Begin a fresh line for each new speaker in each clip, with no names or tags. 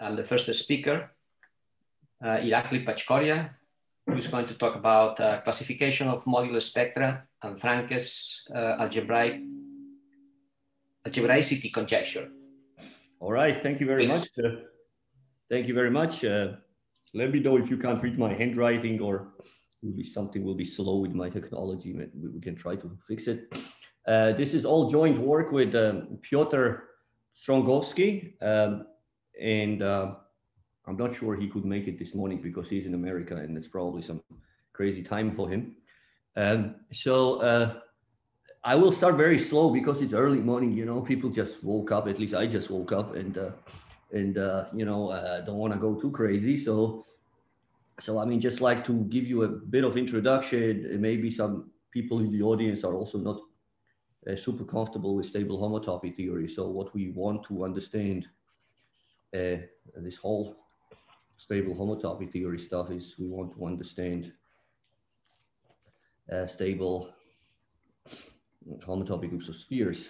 And, the first speaker, uh, Irakli Patchkoria, who is going to talk about uh, classification of modular spectra and Franke's uh, algebraic algebraicity conjecture.
All right, thank you very
Please.
much. Uh, thank you very much. Uh, let me know if you can't read my handwriting or will be something will be slow with my technology. We, we can try to fix it. Uh, this is all joint work with um, Piotr Pstrągowski, um, and uh, I'm not sure he could make it this morning because he's in America and it's probably some crazy time for him. Um, so uh, I will start very slow because it's early morning. You know, people just woke up. At least I just woke up and uh, and uh, you know uh, don't want to go too crazy. So so I mean, just like to give you a bit of introduction. Maybe some people in the audience are also not uh, super comfortable with stable homotopy theory. So what we want to understand uh, this whole stable homotopy theory stuff is we want to understand uh, stable homotopy groups of spheres.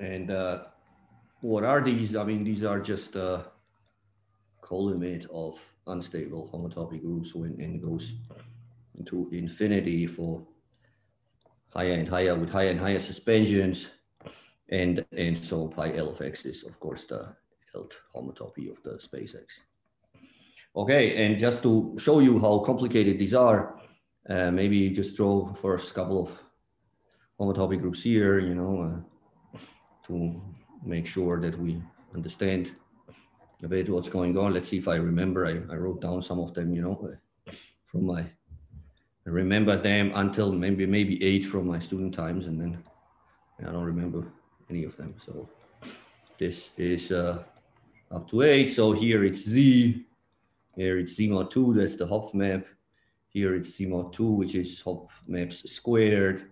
And uh, what are these? I mean, these are just a colimit of unstable homotopy groups when n goes into infinity for higher and higher with higher and higher suspensions. And, and so pi L of x is, of course, the L homotopy of the space x. Okay, and just to show you how complicated these are, uh, maybe just draw first couple of homotopy groups here, you know, uh, to make sure that we understand a bit what's going on. Let's see if I remember. I, I wrote down some of them, you know, uh, from my, I remember them until maybe maybe eight from my student times, and then I don't remember any of them. So this is uh, up to eight. So here it's Z, here it's Z mod two, that's the Hopf map. Here it's Z mod two, which is Hopf maps squared.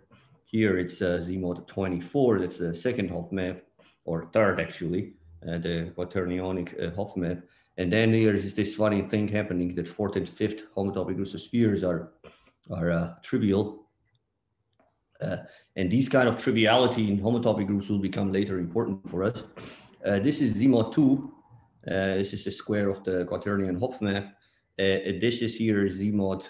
Here it's uh, Z mod 24, that's the second Hopf map, or third actually, uh, the quaternionic uh, Hopf map. And then there's this funny thing happening that fourth and fifth homotopy groups of spheres are, are uh, trivial. Uh, and these kind of triviality in homotopy groups will become later important for us. Uh, this is Z mod 2. Uh, this is the square of the quaternion Hopf map. Uh, this is here Z mod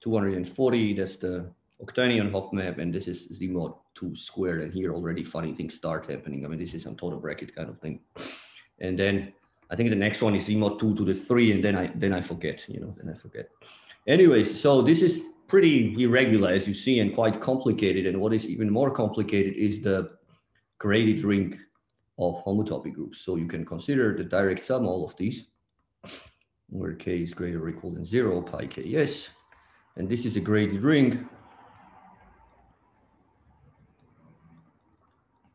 240. That's the octonion Hopf map. And this is Z mod 2 squared. And here already funny things start happening. I mean, this is some Toda bracket kind of thing. And then I think the next one is Z mod 2 to the 3. And then I, then I forget, you know, then I forget. Anyways, so this is pretty irregular as you see and quite complicated. And what is even more complicated is the graded ring of homotopy groups. So you can consider the direct sum all of these, where k is greater or equal than zero, pi k yes. And this is a graded ring.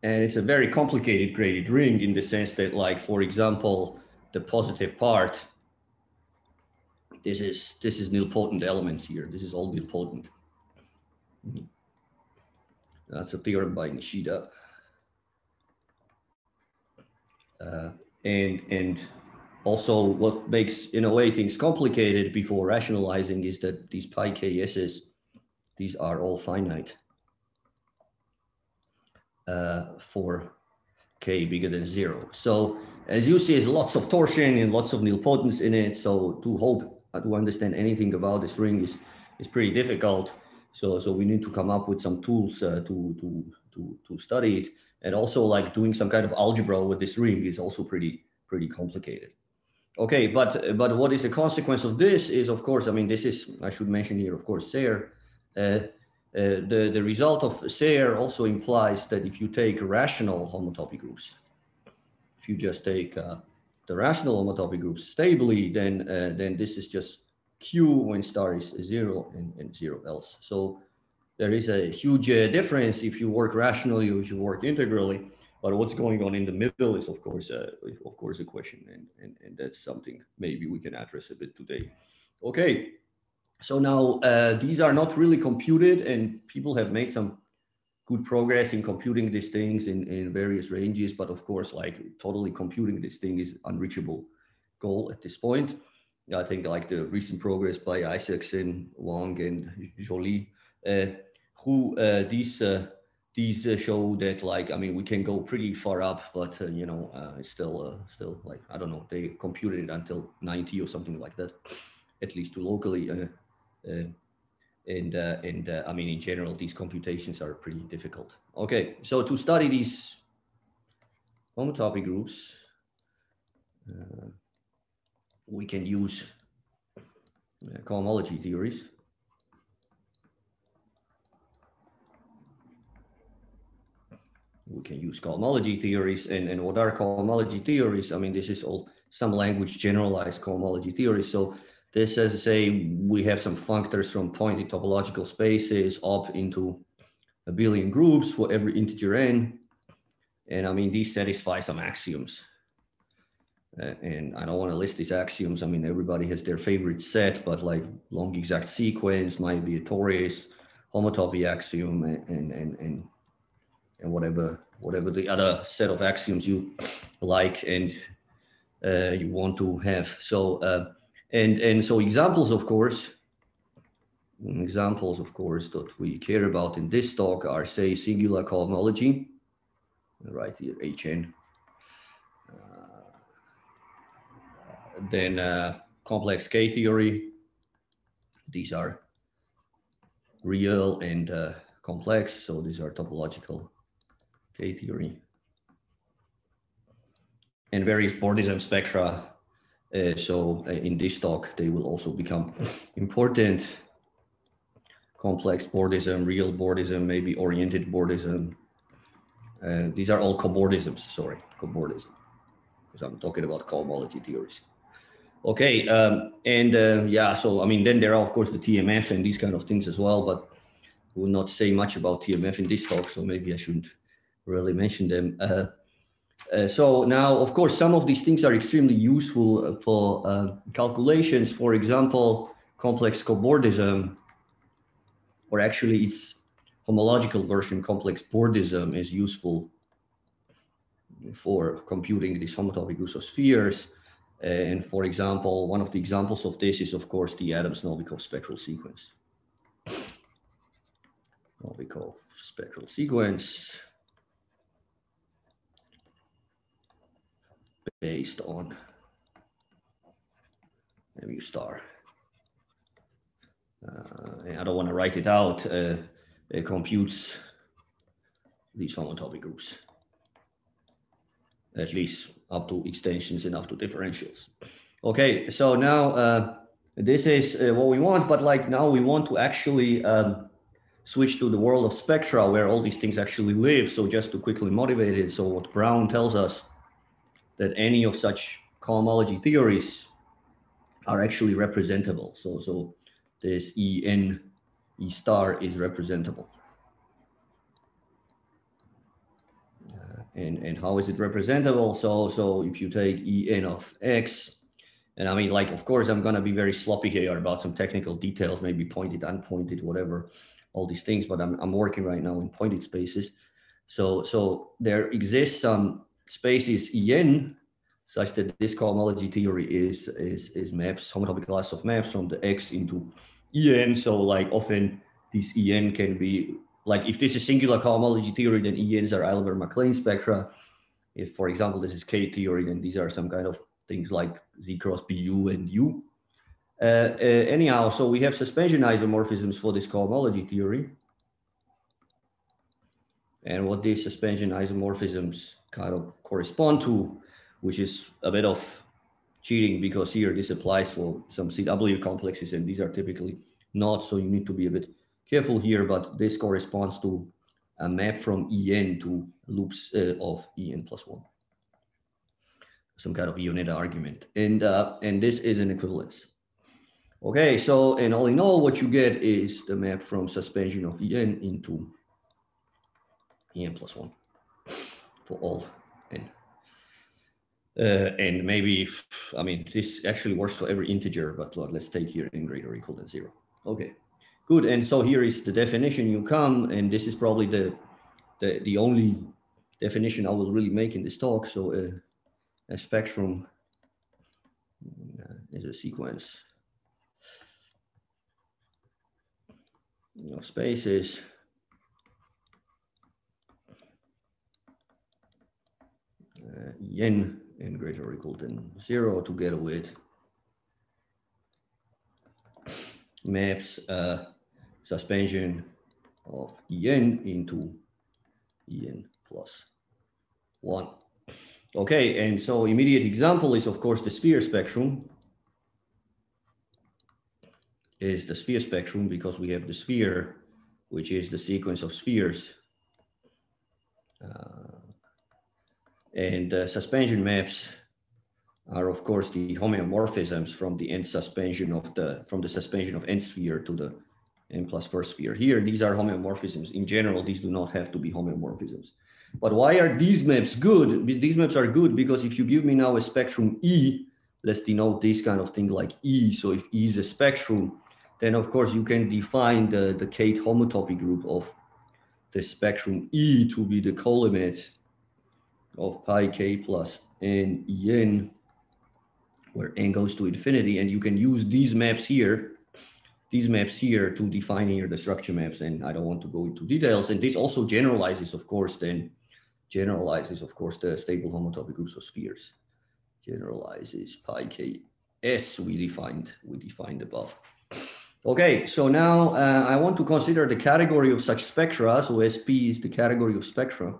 And it's a very complicated graded ring in the sense that like, for example, the positive part this is this is nilpotent elements here. This is all nilpotent. That's a theorem by Nishida. Uh, and and also what makes in a way things complicated before rationalizing is that these pi ks's these are all finite uh, for k bigger than zero. So as you see, there's lots of torsion and lots of nilpotence in it. So to hope to understand anything about this ring is is pretty difficult. So so we need to come up with some tools uh, to to to to study it, and also like doing some kind of algebra with this ring is also pretty pretty complicated. Okay, but but what is the consequence of this is of course I mean this is I should mention here of course Serre. Uh, uh, the, the result of Serre also implies that if you take rational homotopy groups, if you just take uh, the rational homotopy groups stably, then uh, then this is just Q when star is zero and, and zero else. So there is a huge uh, difference if you work rationally or if you work integrally. But what's going on in the middle is of course uh, of course a question, and, and and that's something maybe we can address a bit today. Okay, so now uh, these are not really computed, and people have made some good progress in computing these things in, in various ranges, but of course, like totally computing this thing is unreachable goal at this point. I think like the recent progress by Isaksen, Wang, and Jolie, uh, who uh, these uh, these uh, show that like I mean we can go pretty far up, but uh, you know uh, it's still still like I don't know they computed it until 90 or something like that, at least to locally. And uh, and uh, I mean in general these computations are pretty difficult. Okay, so to study these homotopy groups, uh, we can use uh, cohomology theories. we can use cohomology theories and, and what are cohomology theories? I mean, this is all some language generalized cohomology theories. So this as I say, we have some functors from pointed topological spaces up into abelian groups for every integer n. And I mean, these satisfy some axioms. Uh, and I don't want to list these axioms. I mean, everybody has their favorite set, but like long exact sequence might be a Torres homotopy axiom and, and, and, and and whatever whatever the other set of axioms you like and uh, you want to have. So uh, and and so examples, of course, examples, of course, that we care about in this talk are say singular cohomology, right here HN. Uh, then uh, complex K theory. These are real and uh, complex, so these are topological K theory. And various Bordism spectra. Uh, so uh, in this talk, they will also become important. Complex Bordism, real Bordism, maybe oriented Bordism. Uh, these are all cobordisms, sorry, cobordism. Because I'm talking about cohomology theories. Okay, um, and uh, yeah, so I mean, then there are of course the TMF and these kind of things as well, but will not say much about TMF in this talk, so maybe I shouldn't really mention them. Uh, uh, so now, of course, some of these things are extremely useful for uh, calculations. For example, complex cobordism, or actually its homological version, complex bordism, is useful for computing these homotopy spheres. And for example, one of the examples of this is, of course, the Adams-Novikov spectral sequence. Novikov spectral sequence. Based on mu star. Uh, I don't want to write it out. Uh, it computes these homotopy groups, at least up to extensions and up to differentials. Okay, so now uh, this is uh, what we want, but like now we want to actually um, switch to the world of spectra where all these things actually live. So just to quickly motivate it, so what Brown tells us that any of such cohomology theories are actually representable. So, so this En E star is representable. Uh, and, and how is it representable? So, so if you take En of X, and I mean, like, of course, I'm going to be very sloppy here about some technical details, maybe pointed, unpointed, whatever, all these things, but I'm, I'm working right now in pointed spaces. So, so there exists some spaces En such that this cohomology theory is is is maps homotopy class of maps from the X into En. So like often this En can be like if this is singular cohomology theory, then ENs are Eilenberg-MacLane spectra. If, for example, this is K theory, then these are some kind of things like Z cross BU and U. Uh, uh, anyhow, so we have suspension isomorphisms for this cohomology theory. And what these suspension isomorphisms kind of correspond to, which is a bit of cheating because here this applies for some CW complexes and these are typically not. So you need to be a bit careful here, but this corresponds to a map from En to loops uh, of En plus one. Some kind of Yoneda argument. And, uh, and this is an equivalence. Okay, so and all in all, what you get is the map from suspension of En into En plus one for all n. Uh, and maybe, if, I mean, this actually works for every integer, but let's take here n greater or equal than zero. Okay, good. And so here is the definition you come, and this is probably the, the, the only definition I will really make in this talk. So uh, a spectrum uh, is a sequence of spaces. Uh, n n greater or equal than zero together with maps uh, suspension of en into en plus one. Okay, and so immediate example is of course the sphere spectrum is the sphere spectrum because we have the sphere, which is the sequence of spheres. Uh, and uh, suspension maps are of course the homeomorphisms from the end suspension of the, from the suspension of n sphere to the n plus first sphere. Here, these are homeomorphisms. In general, these do not have to be homeomorphisms. But why are these maps good? These maps are good because if you give me now a spectrum E, let's denote this kind of thing like E. So if E is a spectrum, then of course you can define the, the Kate homotopy group of the spectrum E to be the colimit of pi k plus n en, where n goes to infinity. And you can use these maps here, these maps here to define here the structure maps. And I don't want to go into details. And this also generalizes, of course, then generalizes, of course, the stable homotopy groups of spheres. Generalizes pi k s we defined, we defined above. Okay, so now uh, I want to consider the category of such spectra. So SP is the category of spectra.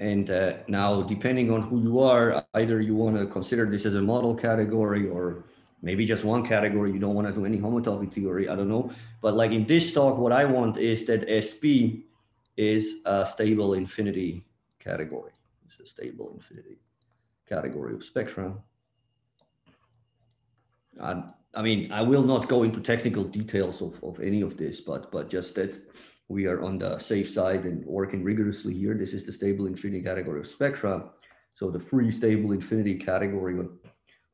And uh, now, depending on who you are, either you want to consider this as a model category or maybe just one category. You don't want to do any homotopy theory. I don't know. But like in this talk, what I want is that SP is a stable infinity category. It's a stable infinity category of spectrum. I, I mean, I will not go into technical details of, of any of this, but but just that we are on the safe side and working rigorously here. This is the stable infinity category of spectra. So the free stable infinity category with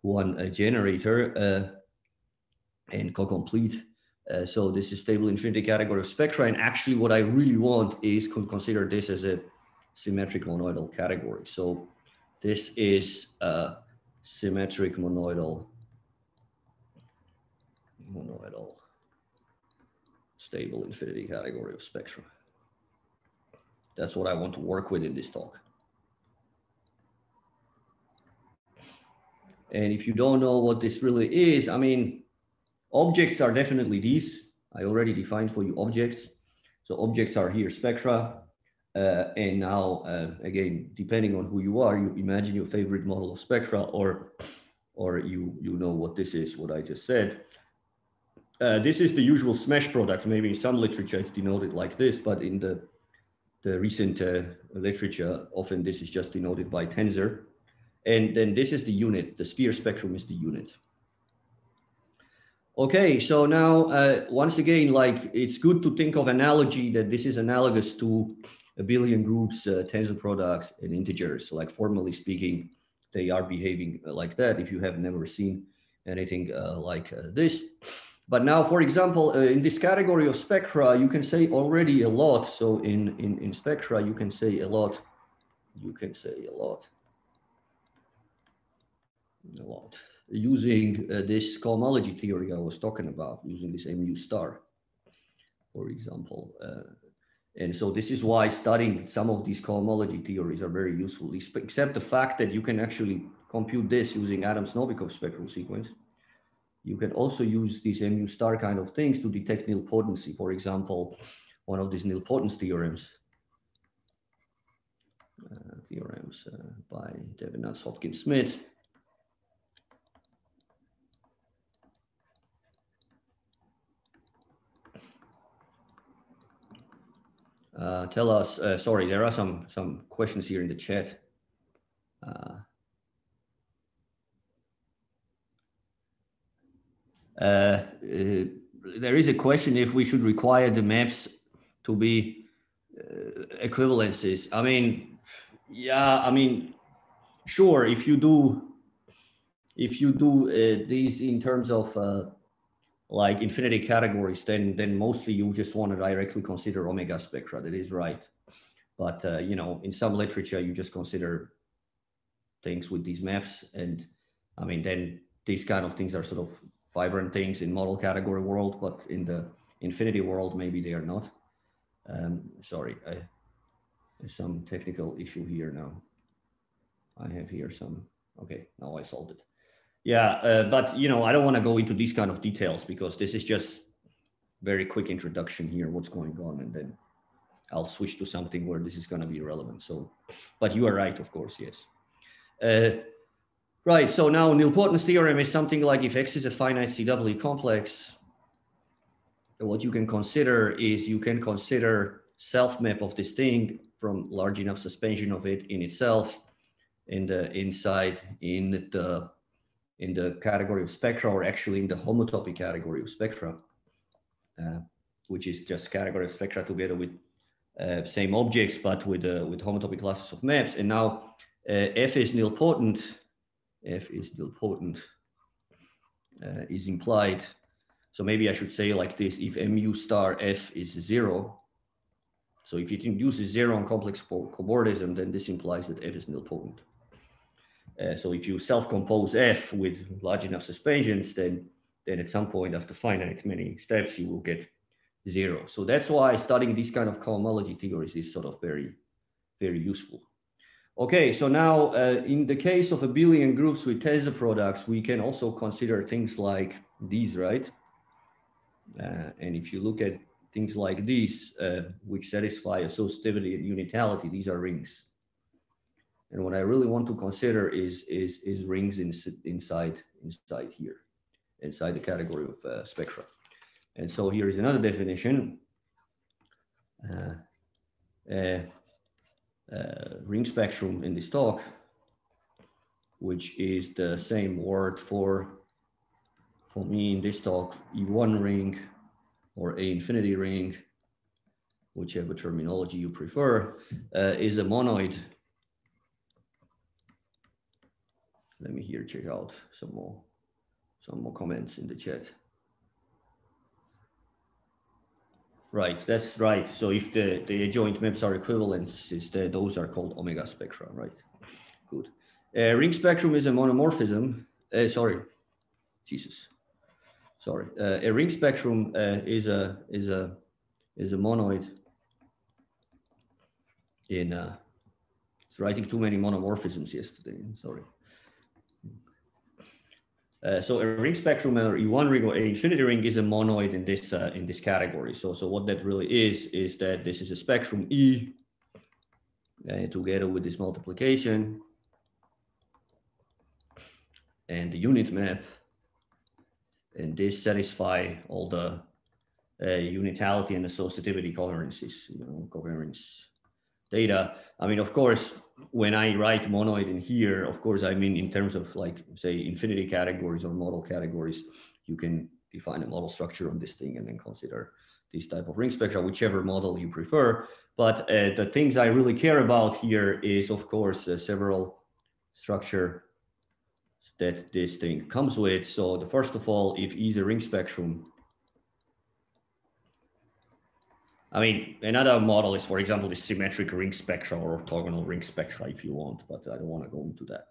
one uh, generator uh, and co-complete. Uh, so this is stable infinity category of spectra. And actually what I really want is to consider this as a symmetric monoidal category. So this is a symmetric monoidal monoidal stable infinity category of spectrum. That's what I want to work with in this talk. And if you don't know what this really is, I mean, objects are definitely these. I already defined for you objects. So objects are here spectra. Uh, and now, uh, again, depending on who you are, you imagine your favorite model of spectra or, or you, you know what this is, what I just said. Uh, this is the usual smash product. Maybe in some literature it's denoted like this, but in the, the recent uh, literature, often this is just denoted by tensor. And then this is the unit. The sphere spectrum is the unit. Okay, so now uh, once again, like it's good to think of analogy that this is analogous to abelian groups, uh, tensor products, and integers. Like formally speaking, they are behaving like that. If you have never seen anything uh, like uh, this. But now, for example, uh, in this category of spectra, you can say already a lot. So in, in, in spectra, you can say a lot. You can say a lot. A lot. Using uh, this cohomology theory I was talking about, using this mu star, for example. Uh, and so this is why studying some of these cohomology theories are very useful, except the fact that you can actually compute this using Adams-Novikov spectral sequence you can also use these mu star kind of things to detect nilpotency. For example, one of these nilpotence theorems, uh, theorems uh, by Devinatz Hopkins Smith. Uh, tell us, uh, sorry, there are some, some questions here in the chat. Uh, Uh, uh, there is a question if we should require the maps to be uh, equivalences. I mean, yeah, I mean, sure, if you do, if you do uh, these in terms of uh, like infinity categories, then then mostly you just want to directly consider omega spectra. That is right, but uh, you know, in some literature, you just consider things with these maps, and I mean, then these kind of things are sort of vibrant things in model category world, but in the infinity world, maybe they are not. Um, sorry, I, some technical issue here now. I have here some, okay, now I solved it. Yeah, uh, but you know, I don't want to go into these kind of details because this is just very quick introduction here, what's going on, and then I'll switch to something where this is going to be relevant. So, but you are right, of course, yes. Uh, right, so now nilpotence theorem is something like if X is a finite CW complex, what you can consider is you can consider self-map of this thing from large enough suspension of it in itself in the inside in the in the category of spectra or actually in the homotopy category of spectra uh, which is just category of spectra together with uh, same objects but with uh, with homotopy classes of maps. And now uh, f is nilpotent f is nilpotent uh, is implied so maybe I should say like this, if mu star f is zero, so if it induces zero on complex cobordism, then this implies that f is nilpotent. Uh, so if you self-compose f with large enough suspensions, then, then at some point after finite many steps, you will get zero. So that's why studying these kind of cohomology theories is sort of very, very useful. Okay, so now uh, in the case of abelian groups with tensor products, we can also consider things like these, right? Uh, and if you look at things like these, uh, which satisfy associativity and unitality, these are rings. And what I really want to consider is, is, is rings in, inside, inside here, inside the category of uh, spectra. And so here is another definition. Uh, ring spectrum in this talk, which is the same word for for me in this talk, E1 ring or A infinity ring, whichever terminology you prefer, uh, is a monoid. Let me here check out some more, some more comments in the chat. Right, that's right. So if the, the adjoint maps are equivalents, the, those are called omega spectra, right? Good. Uh, ring spectrum is a monomorphism. Uh, sorry, Jesus sorry, uh, a ring spectrum uh, is a is a is a monoid in uh, writing too many monomorphisms yesterday. Sorry. Uh, so a ring spectrum or E1 ring or a infinity ring is a monoid in this uh, in this category. So so what that really is is that this is a spectrum E uh, together with this multiplication and the unit map and this satisfy all the uh, unitality and associativity coherences, you know, coherence data. I mean, of course, when I write monoid in here, of course, I mean, in terms of like, say, infinity categories or model categories, you can define a model structure on this thing and then consider this type of ring spectra, whichever model you prefer. But uh, the things I really care about here is, of course, uh, several structure that this thing comes with. So the first of all, if E is a ring spectrum, I mean, another model is, for example, the symmetric ring spectra or orthogonal ring spectra if you want, but I don't want to go into that.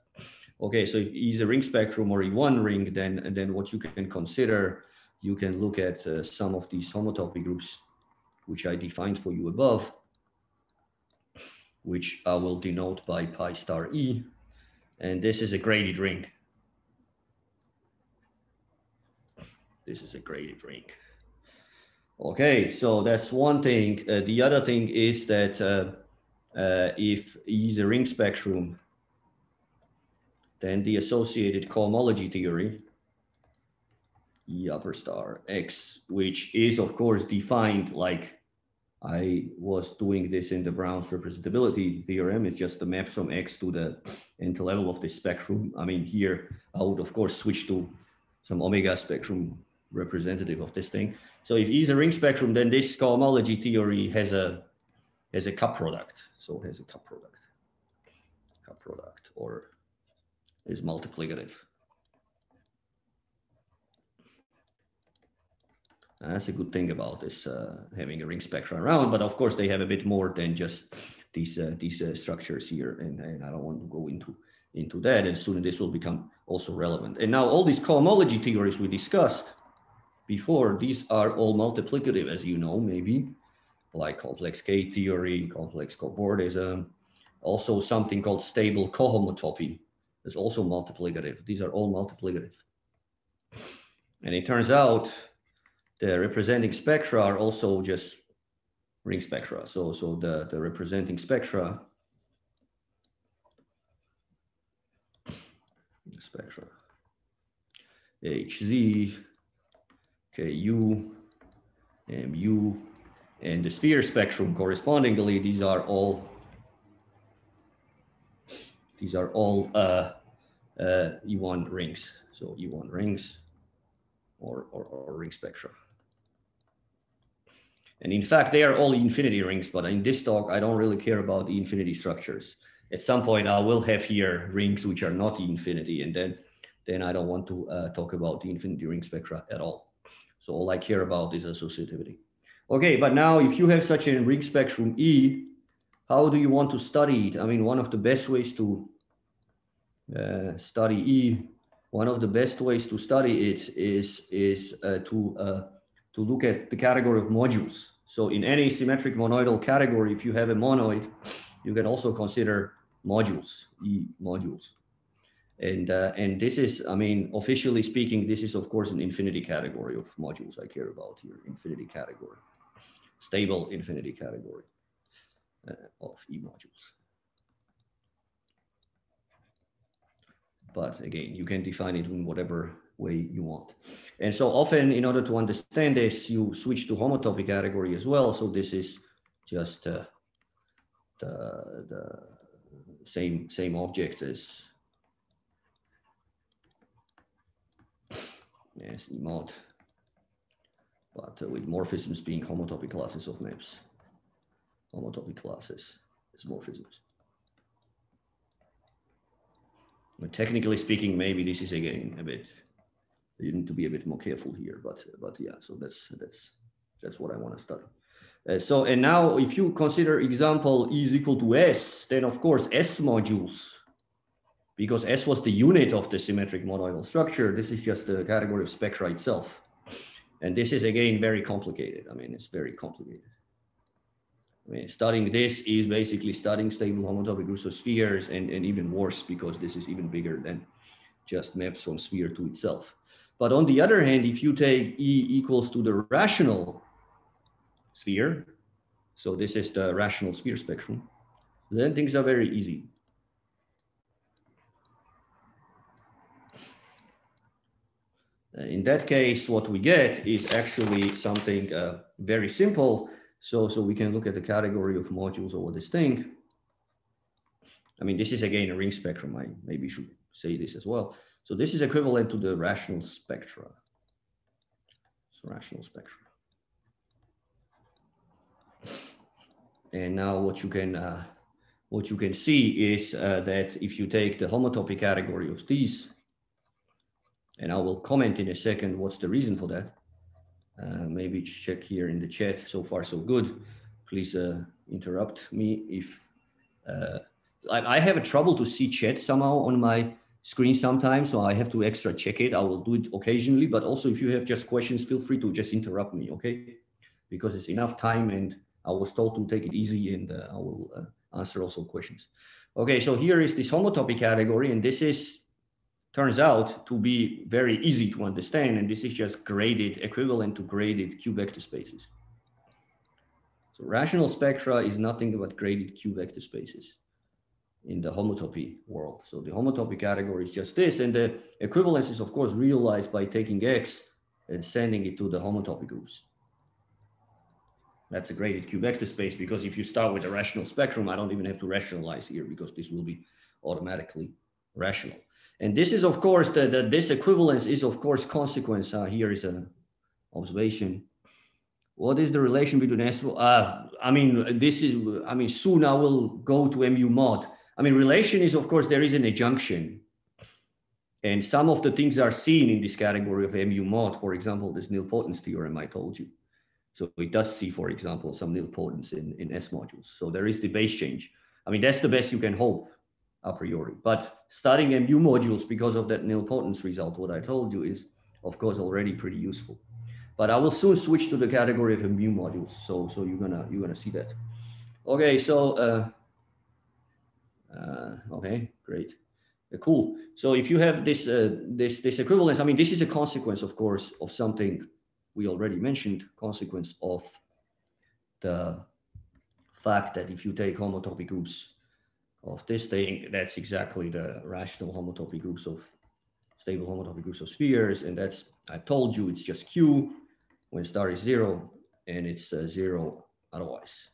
Okay, so if is a ring spectrum or E1 ring, then, then what you can consider, you can look at uh, some of these homotopy groups, which I defined for you above, which I will denote by pi star E. And this is a graded ring. This is a graded ring. Okay, so that's one thing. Uh, the other thing is that uh, uh, if E is a ring spectrum, then the associated cohomology theory, E upper star X, which is of course defined like I was doing this in the Brown's representability theorem. It's just the map from X to the nth level of the spectrum. I mean, here I would of course switch to some omega spectrum representative of this thing. So if E is a ring spectrum, then this cohomology theory has a has a cup product. So has a cup product, cup product, or is multiplicative. And that's a good thing about this uh, having a ring spectrum around. But of course, they have a bit more than just these uh, these uh, structures here, and, and I don't want to go into into that and soon this will become also relevant. And now all these cohomology theories we discussed before, these are all multiplicative, as you know, maybe like complex K theory, complex cobordism, also something called stable cohomotopy is also multiplicative. These are all multiplicative. And it turns out the representing spectra are also just ring spectra. So, so the, the representing spectra, spectra, HZ, KU, MU, and the sphere spectrum correspondingly, these are all these are all uh, uh, E1 rings. So E1 rings or, or, or ring spectra. And in fact, they are all infinity rings, but in this talk, I don't really care about the infinity structures. At some point, I will have here rings which are not infinity, and then, then I don't want to uh, talk about the infinity ring spectra at all. So all I care about is associativity. Okay, but now if you have such a ring spectrum E, how do you want to study it? I mean, one of the best ways to uh, study E, one of the best ways to study it is, is uh, to, uh, to look at the category of modules. So in any symmetric monoidal category, if you have a monoid, you can also consider modules, E modules. And, uh, and this is, I mean, officially speaking, this is of course an infinity category of modules I care about here, infinity category, stable infinity category uh, of E modules. But again, you can define it in whatever way you want. And so often in order to understand this, you switch to homotopy category as well. So this is just uh, the, the same, same objects as yes, mod, but uh, with morphisms being homotopy classes of maps. Homotopy classes is morphisms. But technically speaking, maybe this is again a bit, you need to be a bit more careful here, but, but yeah, so that's, that's, that's what I want to study. Uh, so, and now if you consider example E is equal to S, then of course S modules, because S was the unit of the symmetric monoidal structure, this is just the category of spectra itself. And this is again, very complicated. I mean, it's very complicated. I mean, studying this is basically studying stable homotopy groups of spheres and, and even worse because this is even bigger than just maps from sphere to itself. But on the other hand, if you take E equals to the rational sphere, so this is the rational sphere spectrum, then things are very easy. In that case, what we get is actually something uh, very simple so, so we can look at the category of modules over this thing. I mean, this is again a ring spectrum. I maybe should say this as well. So this is equivalent to the rational spectra. So rational spectra. And now what you can uh, what you can see is uh, that if you take the homotopy category of these, and I will comment in a second what's the reason for that. Uh, maybe check here in the chat. So far, so good. Please uh, interrupt me if uh, I, I, have a trouble to see chat somehow on my screen sometimes, so I have to extra check it. I will do it occasionally, but also if you have just questions, feel free to just interrupt me, okay? Because it's enough time and I was told to take it easy and uh, I will uh, answer also questions. Okay, so here is this homotopy category, and this is turns out to be very easy to understand. And this is just graded, equivalent to graded Q vector spaces. So rational spectra is nothing but graded Q vector spaces in the homotopy world. So the homotopy category is just this. And the equivalence is of course realized by taking X and sending it to the homotopy groups. That's a graded Q vector space because if you start with a rational spectrum, I don't even have to rationalize here because this will be automatically rational. And this is, of course, the, the this equivalence is, of course, consequence. Uh, here is an observation. What is the relation between S? Uh, I mean, this is, I mean, soon I will go to MU mod. I mean, relation is, of course, there is an adjunction. And some of the things are seen in this category of MU mod. For example, this nilpotence theorem I told you. So it does see, for example, some nilpotence in, in S modules. So there is the base change. I mean, that's the best you can hope a priori. But studying a MU modules because of that nilpotence result, what I told you is, of course, already pretty useful. But I will soon switch to the category of MU modules. So, so you're gonna you're gonna see that. Okay, so uh, uh, okay, great, uh, cool. So if you have this uh, this this equivalence, I mean, this is a consequence, of course, of something we already mentioned, consequence of the fact that if you take homotopy groups of this thing, that's exactly the rational homotopy groups of stable homotopy groups of spheres. And that's, I told you, it's just Q when star is zero and it's uh, zero otherwise.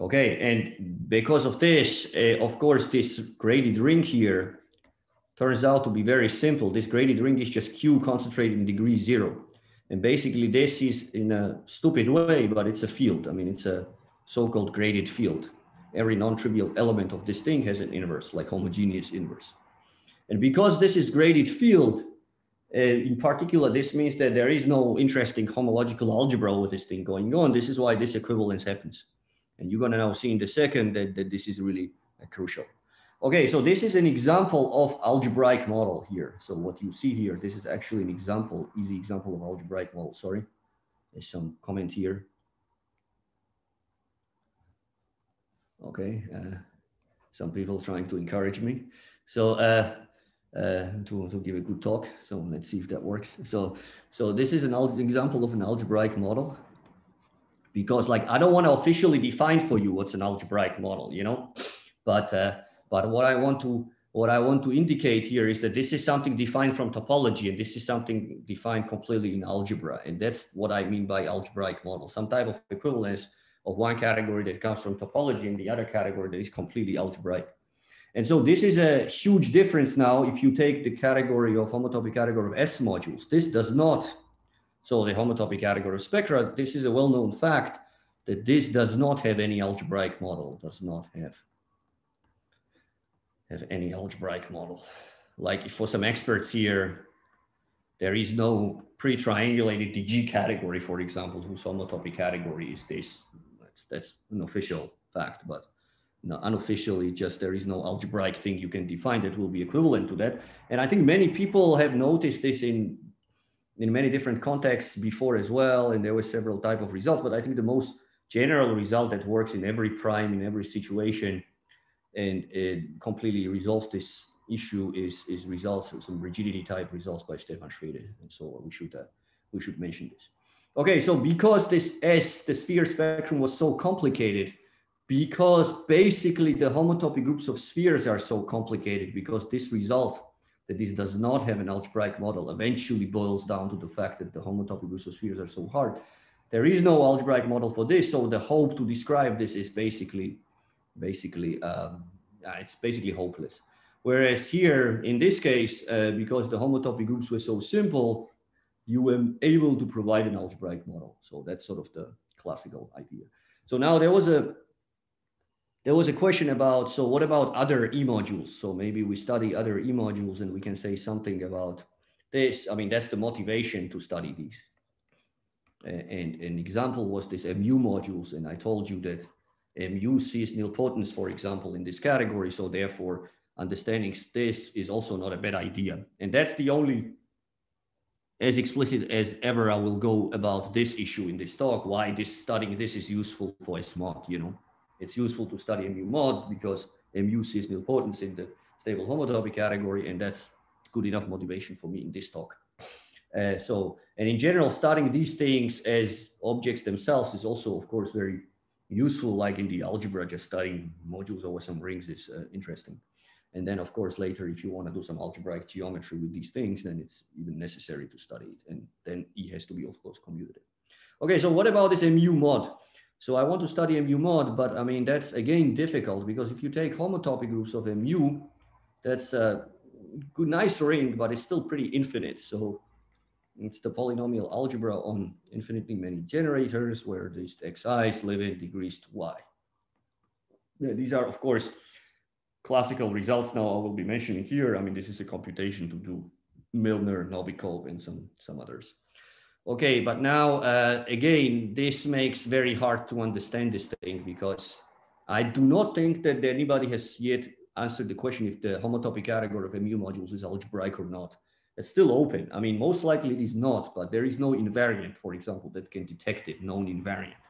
Okay, and because of this, uh, of course, this graded ring here turns out to be very simple. This graded ring is just Q concentrated in degree zero. And basically this is in a stupid way, but it's a field. I mean, it's a so-called graded field. Every non-trivial element of this thing has an inverse, like homogeneous inverse. And because this is graded field, uh, in particular, this means that there is no interesting homological algebra with this thing going on. This is why this equivalence happens. And you're gonna now see in the second that, that this is really uh, crucial. Okay, so this is an example of algebraic model here. So what you see here, this is actually an example, easy example of algebraic model, sorry. There's some comment here. Okay, uh, some people trying to encourage me. So uh, uh, to, to give a good talk. So let's see if that works. So, so this is an example of an algebraic model because like, I don't want to officially define for you what's an algebraic model, you know, but uh, but what I want to what I want to indicate here is that this is something defined from topology and this is something defined completely in algebra. And that's what I mean by algebraic model, some type of equivalence of one category that comes from topology and the other category that is completely algebraic. And so this is a huge difference now if you take the category of homotopy category of S modules. This does not, so the homotopy category of spectra, this is a well-known fact that this does not have any algebraic model, does not have have any algebraic model. Like for some experts here, there is no pre-triangulated DG category, for example, whose homotopy category is this. That's, that's an official fact, but no, unofficially, just there is no algebraic thing you can define that will be equivalent to that. And I think many people have noticed this in in many different contexts before as well, and there were several type of results. But I think the most general result that works in every prime in every situation and it completely resolves this issue is is results some rigidity type results by Stefan Schwede, and so we should uh, we should mention this. Okay, so because this S, the sphere spectrum was so complicated, because basically the homotopy groups of spheres are so complicated, because this result that this does not have an algebraic model eventually boils down to the fact that the homotopy groups of spheres are so hard. There is no algebraic model for this, so the hope to describe this is basically basically um, it's basically hopeless. Whereas here, in this case, uh, because the homotopy groups were so simple, you were able to provide an algebraic model. So that's sort of the classical idea. So now there was a there was a question about so what about other E modules? So maybe we study other E modules and we can say something about this. I mean, that's the motivation to study these. And an example was this MU modules, and I told you that mu sees nilpotence, for example, in this category. So therefore, understanding this is also not a bad idea. And that's the only, as explicit as ever I will go about this issue in this talk, why this studying this is useful for a smart, you know. It's useful to study a mu mod because mu sees nilpotence in the stable homotopy category, and that's good enough motivation for me in this talk. Uh, so, and in general, studying these things as objects themselves is also, of course, very useful, like in the algebra, just studying modules over some rings is uh, interesting. And then, of course, later, if you want to do some algebraic geometry with these things, then it's even necessary to study it. And then E has to be, of course, commutative. Okay, so what about this MU mod? So I want to study MU mod, but I mean, that's again difficult because if you take homotopy groups of MU, that's a good, nice ring, but it's still pretty infinite. So it's the polynomial algebra on infinitely many generators where these xi's live in degrees to y. These are, of course, classical results now I will be mentioning here. I mean, this is a computation to do Milnor, Novikov, and some, some others. Okay, but now, uh, again, this makes very hard to understand this thing because I do not think that anybody has yet answered the question if the homotopy category of mu modules is algebraic or not. It's still open. I mean, most likely it is not, but there is no invariant, for example, that can detect it, known invariant.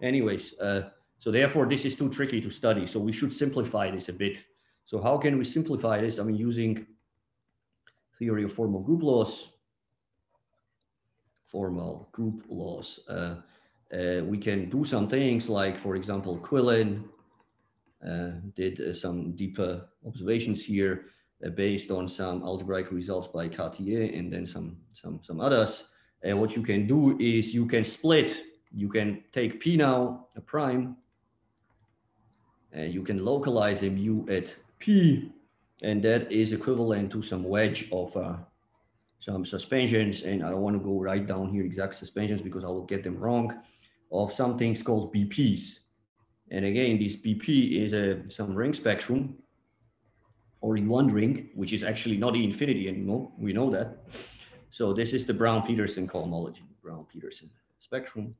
Anyways, uh, so therefore this is too tricky to study. So we should simplify this a bit. So how can we simplify this? I mean, using theory of formal group laws, formal group laws. Uh, uh, we can do some things like, for example, Quillen uh, did uh, some deeper observations here uh, based on some algebraic results by Cartier and then some, some, some others. And what you can do is you can split, you can take P now, a prime, and you can localize a mu at P, and that is equivalent to some wedge of uh, some suspensions, and I don't want to go right down here exact suspensions because I will get them wrong, of some things called BPs. And again, this BP is a, some ring spectrum or E1 ring, which is actually not infinity anymore. We know that. So this is the Brown-Peterson cohomology, Brown-Peterson spectrum.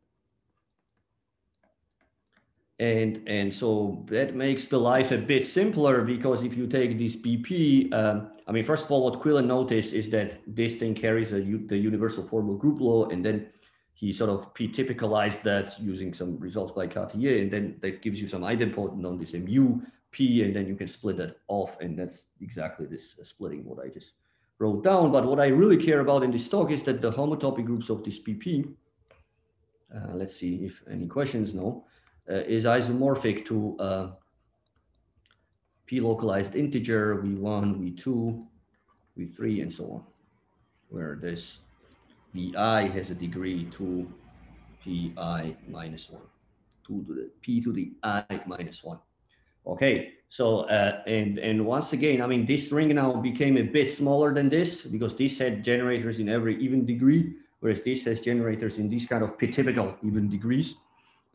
And, and so that makes the life a bit simpler because if you take this BP, um, I mean, first of all, what Quillen noticed is that this thing carries a, the universal formal group law, and then he sort of p-typicalized that using some results by Cartier, and then that gives you some idempotent on this mu p, and then you can split that off, and that's exactly this uh, splitting what I just wrote down. But what I really care about in this talk is that the homotopy groups of this BP, uh, let's see if any questions, no, is isomorphic to uh, p localized integer v1, v2, v3, and so on, where this vi has a degree 2 pi minus 1, 2 to the p to the i minus 1. Okay, so uh, and and once again, I mean, this ring now became a bit smaller than this because this had generators in every even degree, whereas this has generators in these kind of p-typical even degrees.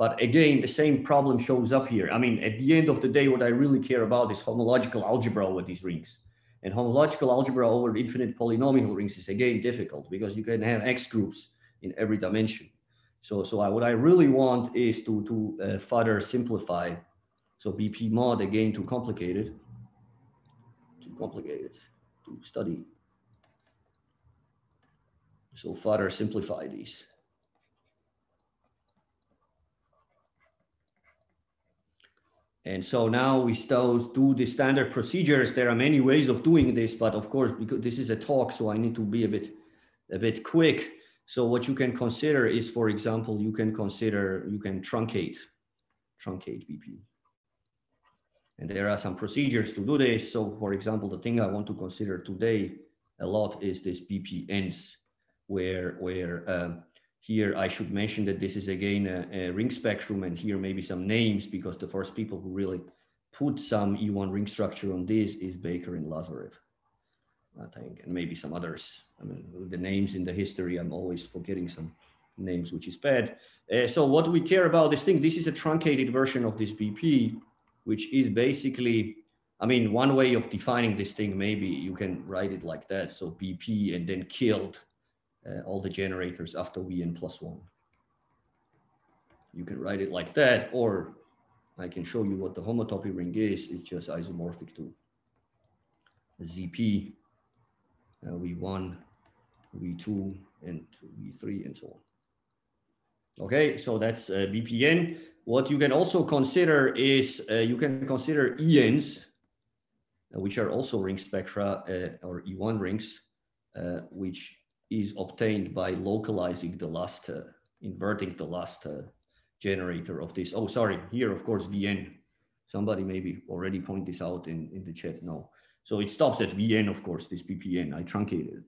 But again, the same problem shows up here. I mean, at the end of the day, what I really care about is homological algebra over these rings. And homological algebra over infinite polynomial rings is again difficult because you can have Ext groups in every dimension. So, so I, what I really want is to, to uh, further simplify. So BP mod, again, too complicated, too complicated to study. So further simplify these. And so now we still do the standard procedures. There are many ways of doing this, but of course, because this is a talk, so I need to be a bit, a bit quick. So what you can consider is, for example, you can consider, you can truncate, truncate BP. And there are some procedures to do this. So for example, the thing I want to consider today a lot is this BPNs, where, where um, here, I should mention that this is again a, a, ring spectrum and here maybe some names because the first people who really put some E1 ring structure on this is Baker and Lazarev, I think, and maybe some others. I mean, the names in the history, I'm always forgetting some names, which is bad. Uh, so what we care about this thing, this is a truncated version of this BP, which is basically, I mean, one way of defining this thing, maybe you can write it like that. So BP and then killed all the generators after Vn plus one. You can write it like that, or I can show you what the homotopy ring is. It's just isomorphic to ZP, uh, V1, V2, and V3, and so on. Okay, so that's uh, BPN. What you can also consider is uh, you can consider ENs, uh, which are also ring spectra uh, or E1 rings, uh, which is obtained by localizing the last, uh, inverting the last uh, generator of this. Oh, sorry, here, of course, Vn. Somebody maybe already point this out in, in the chat. No. So it stops at Vn, of course, this BPN. I truncated.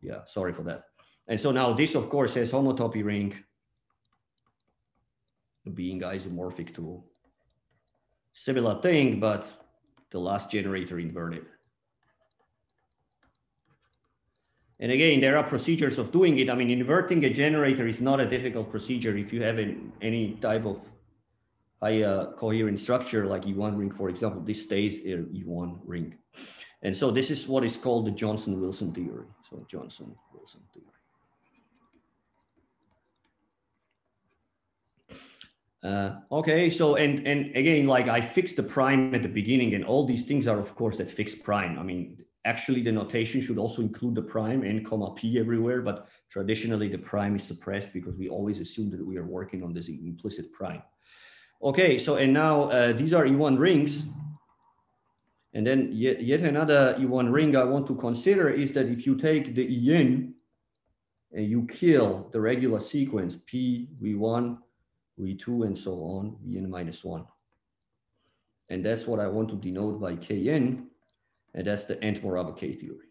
Yeah, sorry for that. And so now this, of course, has homotopy ring being isomorphic to similar thing, but the last generator inverted. And again, there are procedures of doing it. I mean, inverting a generator is not a difficult procedure if you have an, any type of high uh, coherent structure like E1 ring, for example, this stays in E1 ring. And so this is what is called the Johnson-Wilson theory. So Johnson-Wilson theory. Uh, okay, so and and again, like I fixed the prime at the beginning, and all these things are of course that fixed prime. I mean, actually the notation should also include the prime and comma p everywhere, but traditionally the prime is suppressed because we always assume that we are working on this implicit prime. Okay, so and now uh, these are E1 rings. And then yet, yet another E1 ring I want to consider is that if you take the En and you kill the regular sequence P, V1, V2, and so on, Vn minus one. And that's what I want to denote by Kn, and that's the Morava K theory.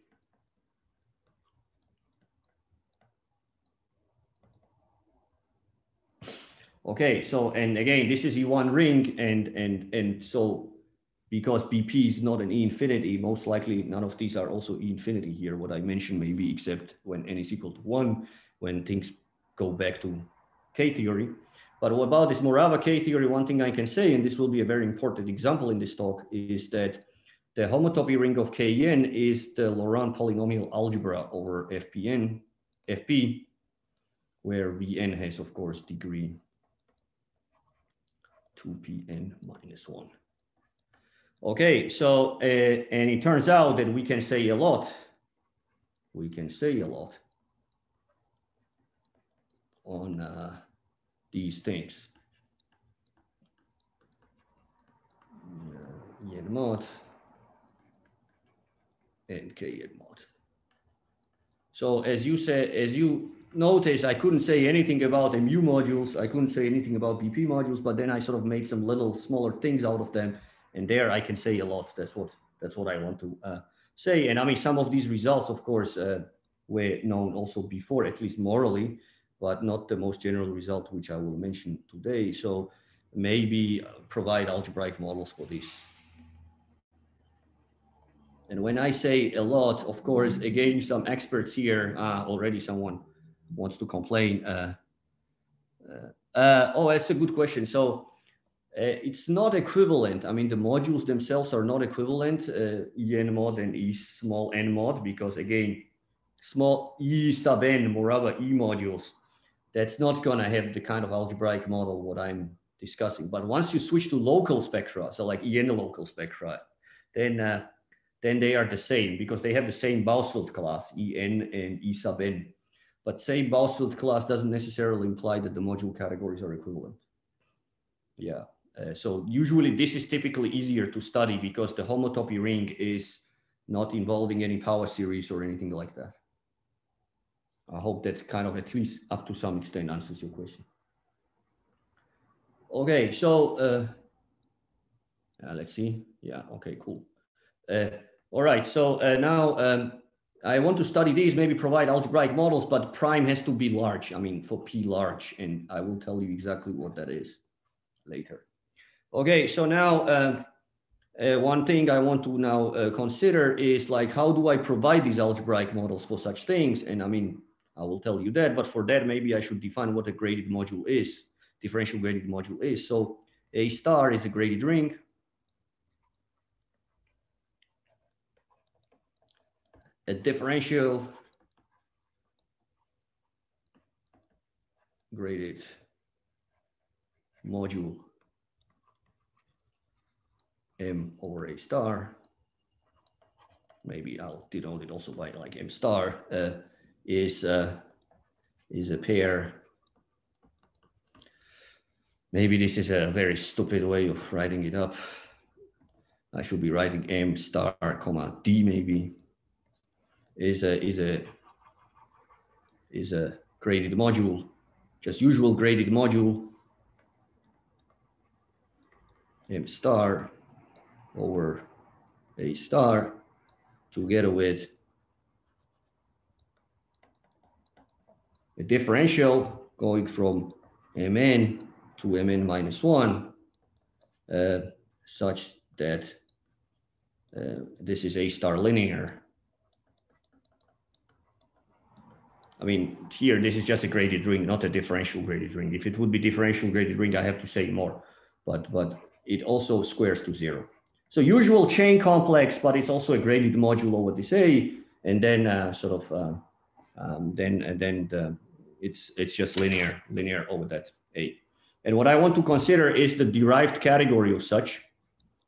Okay, so, and again, this is E1 ring, and, and, and so because BP is not an E infinity, most likely none of these are also E infinity here, what I mentioned maybe except when n is equal to one, when things go back to K theory. But about this Morava K theory, one thing I can say, and this will be a very important example in this talk, is that the homotopy ring of Kn is the Laurent polynomial algebra over Fpn, Fp, where Vn has, of course, degree 2pn minus 1. Okay, so, uh, and it turns out that we can say a lot. We can say a lot on uh, these things. Uh, and k mod. So as you said, as you notice, I couldn't say anything about MU modules. I couldn't say anything about BP modules, but then I sort of made some little smaller things out of them and there I can say a lot. That's what that's what I want to uh, say. And I mean, some of these results, of course, uh, were known also before, at least morally, but not the most general result, which I will mention today. So maybe provide algebraic models for this. And when I say a lot, of course, again, some experts here, uh, already someone wants to complain. Uh, uh, uh oh, that's a good question. So uh, it's not equivalent. I mean, the modules themselves are not equivalent, uh, en mod and E small n mod, because again, small E sub n Morava E modules, that's not gonna have the kind of algebraic model what I'm discussing. But once you switch to local spectra, so like En local spectra, then uh, then they are the same because they have the same Bousfield class, En and E sub n. But same Bousfield class doesn't necessarily imply that the module categories are equivalent. Yeah. Uh, so usually this is typically easier to study because the homotopy ring is not involving any power series or anything like that. I hope that kind of at least up to some extent answers your question. Okay, so uh, uh, let's see. Yeah, okay, cool. Uh, all right, so uh, now um, I want to study these, maybe provide algebraic models, but prime has to be large. I mean, for P large, and I will tell you exactly what that is later. Okay, so now uh, uh, one thing I want to now uh, consider is like, how do I provide these algebraic models for such things? And I mean, I will tell you that, but for that, maybe I should define what a graded module is, differential graded module is. So a star is a graded ring. A differential graded module m over a star, maybe I'll denote it also by like m star, uh, is, uh, is a pair. Maybe this is a very stupid way of writing it up. I should be writing m star comma d maybe is a is a is a graded module, just usual graded module m star over a star together with a differential going from mn to mn minus 1 uh, such that uh, this is a star linear. I mean, here, this is just a graded ring, not a differential graded ring. If it would be differential graded ring, I have to say more, but, but it also squares to zero. So usual chain complex, but it's also a graded module over this A, and then uh, sort of uh, um, then and then the, it's it's just linear linear over that A. And what I want to consider is the derived category of such.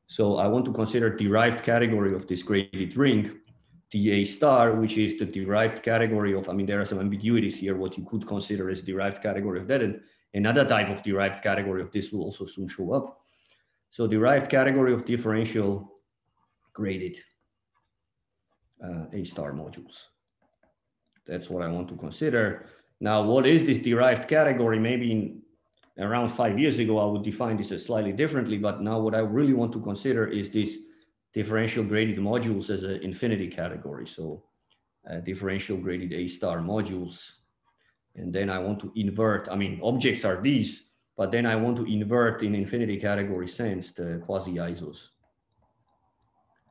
So I want to consider derived category of this graded ring, dA star, which is the derived category of, I mean, there are some ambiguities here, what you could consider as derived category of that. And another type of derived category of this will also soon show up. So derived category of differential graded uh, A star modules. That's what I want to consider. Now, what is this derived category? Maybe in around five years ago, I would define this as slightly differently, but now what I really want to consider is this differential graded modules as an infinity category. So uh, differential graded A star modules. And then I want to invert, I mean, objects are these, but then I want to invert in infinity category sense the quasi-isos.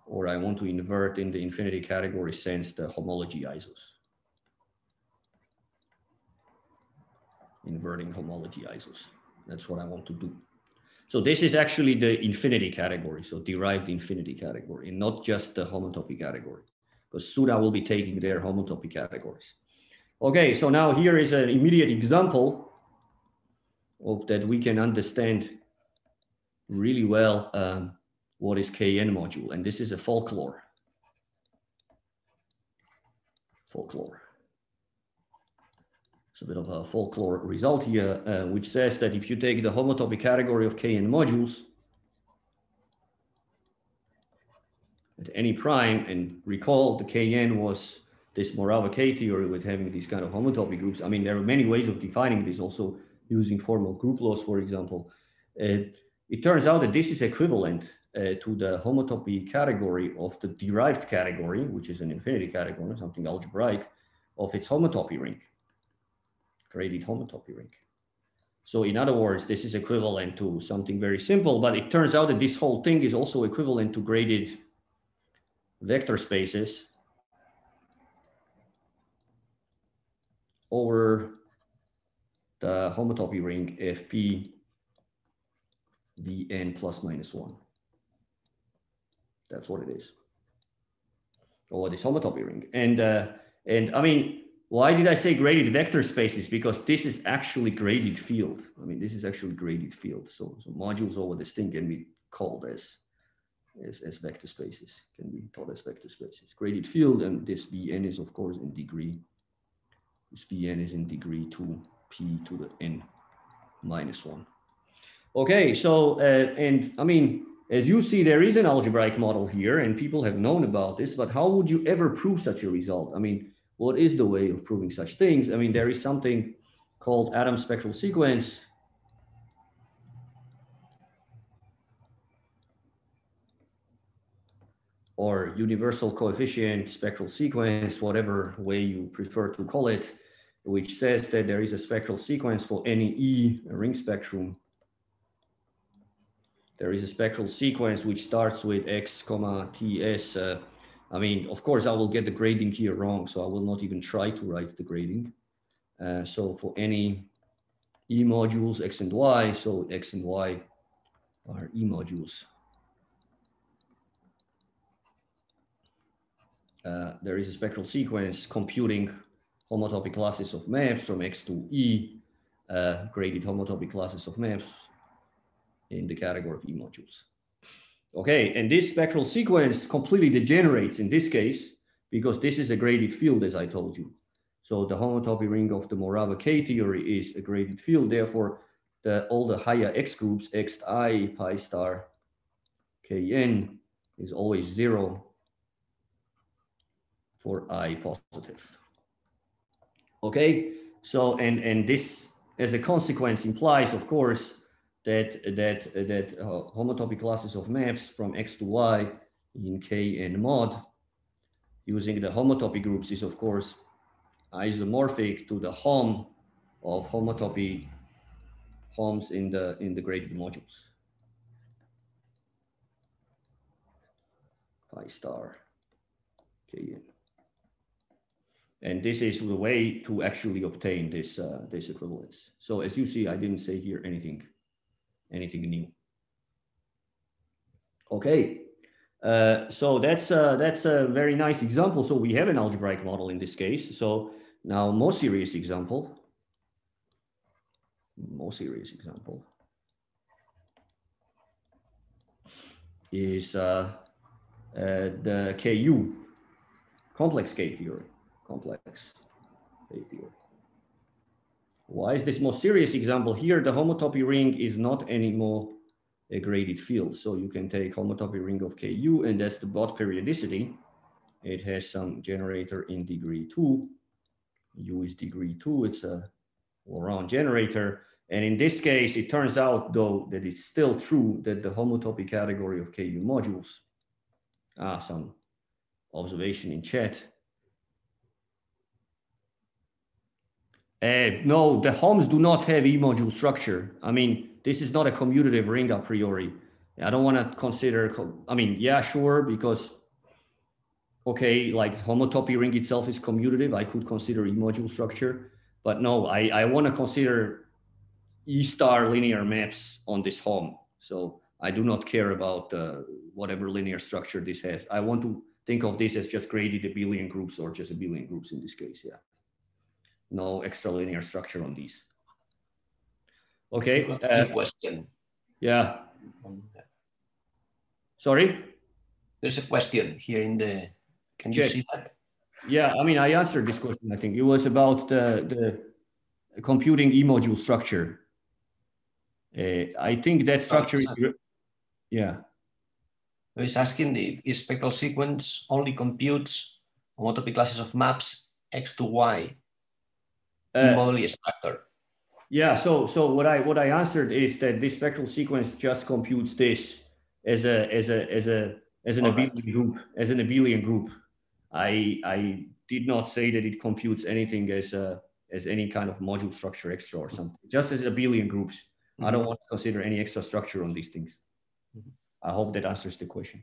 Or I want to invert in the infinity category sense the homology isos. Inverting homology isos. That's what I want to do. So this is actually the infinity category, so derived infinity category, and not just the homotopy category, because soon I will be taking their homotopy categories. Okay, so now here is an immediate example of that we can understand really well um, what is KN module, and this is a folklore. Folklore. It's a bit of a folklore result here, uh, which says that if you take the homotopy category of Kn modules at any prime, and recall the Kn was this Morava K theory with having these kind of homotopy groups. I mean, there are many ways of defining this also using formal group laws, for example. Uh, it turns out that this is equivalent uh, to the homotopy category of the derived category, which is an infinity category, something algebraic, of its homotopy ring graded homotopy ring. So in other words, this is equivalent to something very simple, but it turns out that this whole thing is also equivalent to graded vector spaces over the homotopy ring FP Vn plus minus one. That's what it is. Or this homotopy ring. And, uh, and I mean, why did I say graded vector spaces? Because this is actually graded field. I mean, this is actually graded field. So, so modules over this thing can be called as, as, as vector spaces, can be taught as vector spaces. Graded field, and this Vn is of course in degree. This Vn is in degree two p to the n minus one. Okay, so, uh, and I mean, as you see, there is an algebraic model here and people have known about this, but how would you ever prove such a result? I mean, what is the way of proving such things? I mean, there is something called Adams spectral sequence. or universal coefficient spectral sequence, whatever way you prefer to call it, which says that there is a spectral sequence for any E ring spectrum. There is a spectral sequence which starts with X comma TS uh, I mean, of course, I will get the grading here wrong, so I will not even try to write the grading. Uh, so for any E modules, X and Y, so X and Y are E modules. Uh, there is a spectral sequence computing homotopy classes of maps from X to E, uh, graded homotopy classes of maps in the category of E modules. Okay, and this spectral sequence completely degenerates in this case because this is a graded field, as I told you. So the homotopy ring of the Morava K theory is a graded field. Therefore, the, all the higher Ext groups, Xi, pi star, Kn is always zero for I positive. Okay, so and, and this as a consequence implies, of course, that that that uh, homotopy classes of maps from X to Y in K and mod using the homotopy groups is of course isomorphic to the hom of homotopy homs in the in the graded modules. Pi star Kn. And this is the way to actually obtain this uh, this equivalence. So as you see, I didn't say here anything anything new. Okay, uh, so that's a, that's a very nice example. So we have an algebraic model in this case. So now more serious example, more serious example is uh, uh, the KU, complex K theory, complex K theory. Why is this more serious example here? The homotopy ring is not anymore a graded field. So you can take homotopy ring of Ku and that's the Bott periodicity. It has some generator in degree two. U is degree two, it's a all-round generator. And in this case, it turns out though that it's still true that the homotopy category of Ku modules, ah, some observation in chat. Uh, no, the homs do not have E-module structure. I mean, this is not a commutative ring a priori. I don't want to consider, I mean, yeah, sure, because, okay, like homotopy ring itself is commutative. I could consider E-module structure, but no, I, I want to consider E-star linear maps on this hom. So I do not care about uh, whatever linear structure this has. I want to think of this as just graded abelian groups or just abelian groups in this case, yeah. No extra linear structure on these. Okay.
Uh, question.
Yeah. Sorry?
There's a question here in the, can you Check. see that?
Yeah, I mean, I answered this question, I think. It was about the, the computing E-module structure. Uh, I think that structure is, yeah.
He's asking if spectral sequence only computes homotopy classes of maps X to Y in moduli structure.
Yeah, so so what I what I answered is that this spectral sequence just computes this as a as a as a as an abelian group as an abelian group. I I did not say that it computes anything as a as any kind of module structure extra or something. Just as abelian groups. Mm-hmm. I don't mm-hmm. want to consider any extra structure on these things. Mm-hmm. I hope that answers the question.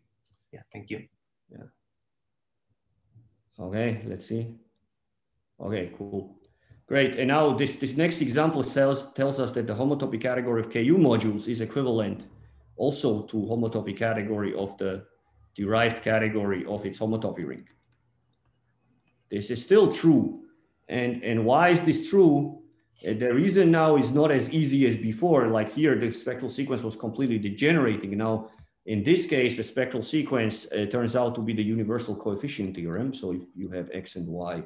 Yeah, thank you.
Yeah. Okay, let's see. Okay, cool. Great. And now this, this next example tells, tells us that the homotopy category of KU modules is equivalent also to homotopy category of the derived category of its homotopy ring. This is still true. And, and why is this true? Uh, the reason now is not as easy as before. Like here, the spectral sequence was completely degenerating. Now, in this case, the spectral sequence uh, turns out to be the universal coefficient theorem. So if you have X and Y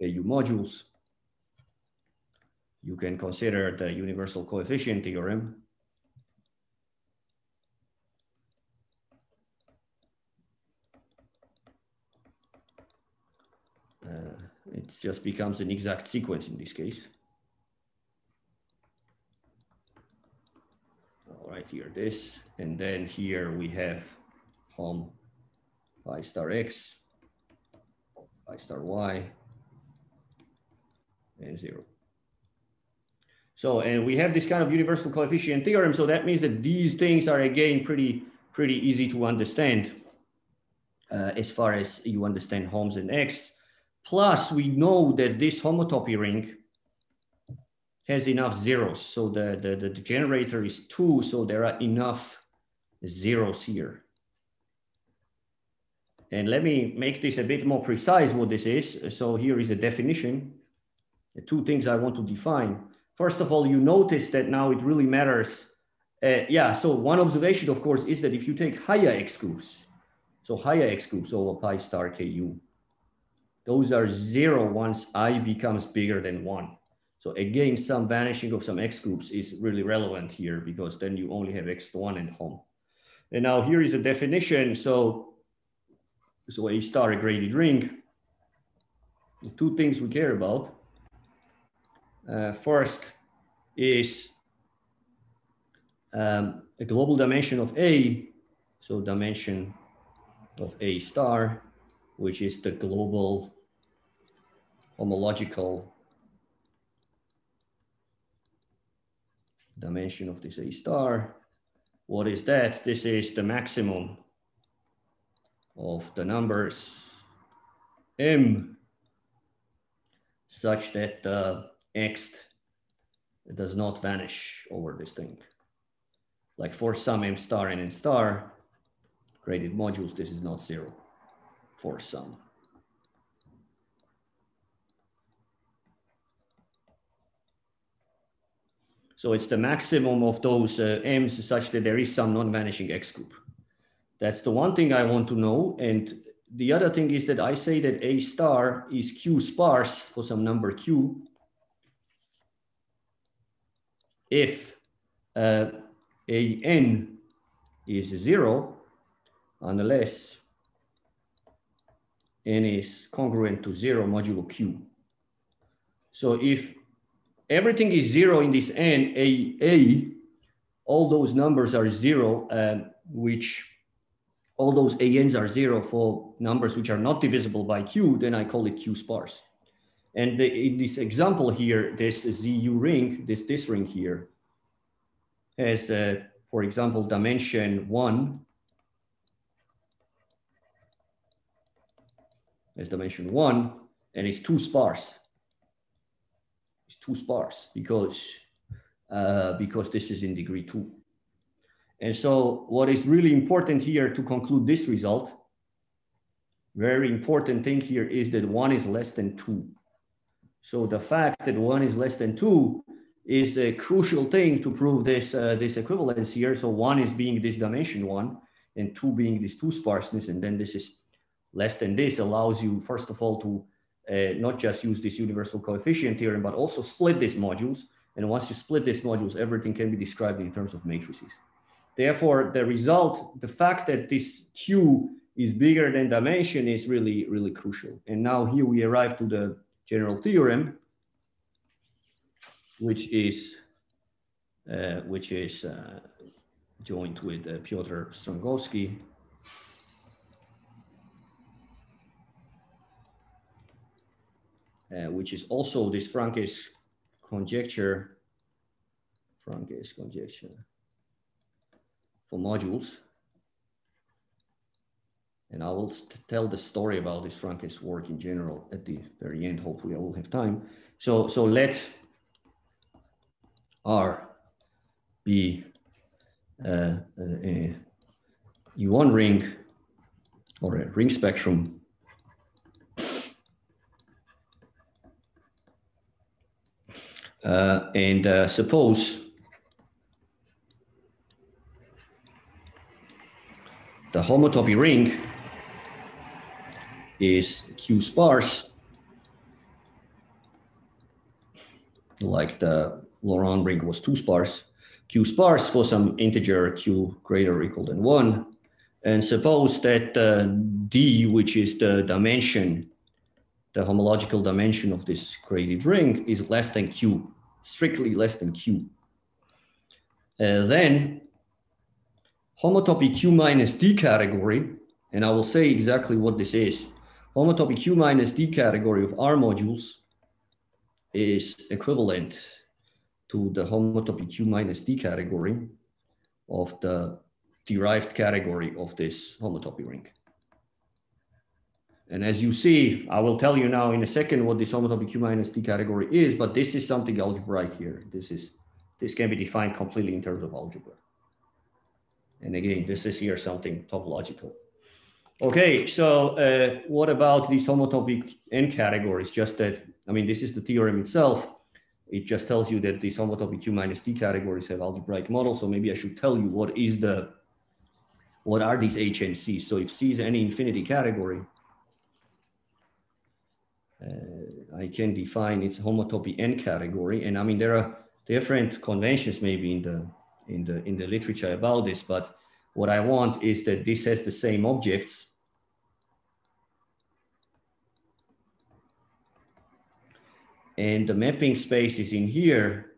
KU modules, you can consider the universal coefficient theorem. Uh, it just becomes an exact sequence in this case. All right, here this, and then here we have hom phi star x, phi star y, and zero. So, and we have this kind of universal coefficient theorem. So that means that these things are again pretty, pretty easy to understand uh, as far as you understand HOMs and Ext. Plus we know that this homotopy ring has enough zeros. So the, the, the generator is two, so there are enough zeros here. And let me make this a bit more precise what this is. So here is a definition. The two things I want to define. First of all, you notice that now it really matters. Uh, yeah, so one observation, of course, is that if you take higher Ext groups, so higher Ext groups over pi star Ku, those are zero once I becomes bigger than one. So again, some vanishing of some Ext groups is really relevant here because then you only have Ext to one and hom. And now here is a definition. So, so a star a graded ring, the two things we care about uh, first is um, a global dimension of A, so dimension of A star, which is the global homological dimension of this A star. What is that? This is the maximum of the numbers M such that the Ext does not vanish over this thing. Like for some M star and N star graded modules, this is not zero for some. So it's the maximum of those uh, M's such that there is some non-vanishing Ext group. That's the one thing I want to know. And the other thing is that I say that A star is Q sparse for some number Q if uh, A n is zero, unless n is congruent to zero modulo Q. So if everything is zero in this n, A, A, all those numbers are zero, uh, which all those ANs are zero for numbers which are not divisible by Q, then I call it Q sparse. And the, in this example here, this ZU ring, this, this ring here, has, uh, for example, dimension one, as dimension one, and it's two sparse. It's two sparse because, uh, because this is in degree two. And so what is really important here to conclude this result, very important thing here is that one is less than two. So the fact that one is less than two is a crucial thing to prove this, uh, this equivalence here. So one is being this dimension one and two being this two sparseness. And then this is less than this allows you, first of all, to uh, not just use this universal coefficient theorem, but also split these modules. And once you split these modules, everything can be described in terms of matrices. Therefore, the result, the fact that this Q is bigger than dimension is really, really crucial. And now here we arrive to the general theorem, which is, uh, which is uh, joined with uh, Piotr Pstrągowski. Uh, which is also this Franke's conjecture, Franke's conjecture for modules. And I will tell the story about this Franke's work in general at the very end. Hopefully I will have time. So, so let R be uh, a E1 ring or a ring spectrum uh, and uh, suppose the homotopy ring is Q sparse, like the Laurent ring was two sparse, Q sparse for some integer Q greater or equal than one. And suppose that uh, D, which is the dimension, the homological dimension of this graded ring is less than Q, strictly less than Q. Uh, then homotopy Q minus D category, and I will say exactly what this is. Homotopy Q minus D category of R modules is equivalent to the homotopy Q minus D category of the derived category of this homotopy ring. And as you see, I will tell you now in a second what this homotopy Q minus D category is, but this is something algebraic here. This is this can be defined completely in terms of algebra. And again, this is here something topological. Okay, so uh, what about these homotopic n categories? Just that, I mean, this is the theorem itself. It just tells you that these homotopic Q minus D categories have algebraic models. So maybe I should tell you what is the, what are these HNCs? So if C is any infinity category, uh, I can define its homotopy n category. And I mean, there are different conventions maybe in the in the in the literature about this, but what I want is that this has the same objects. And the mapping space is in here.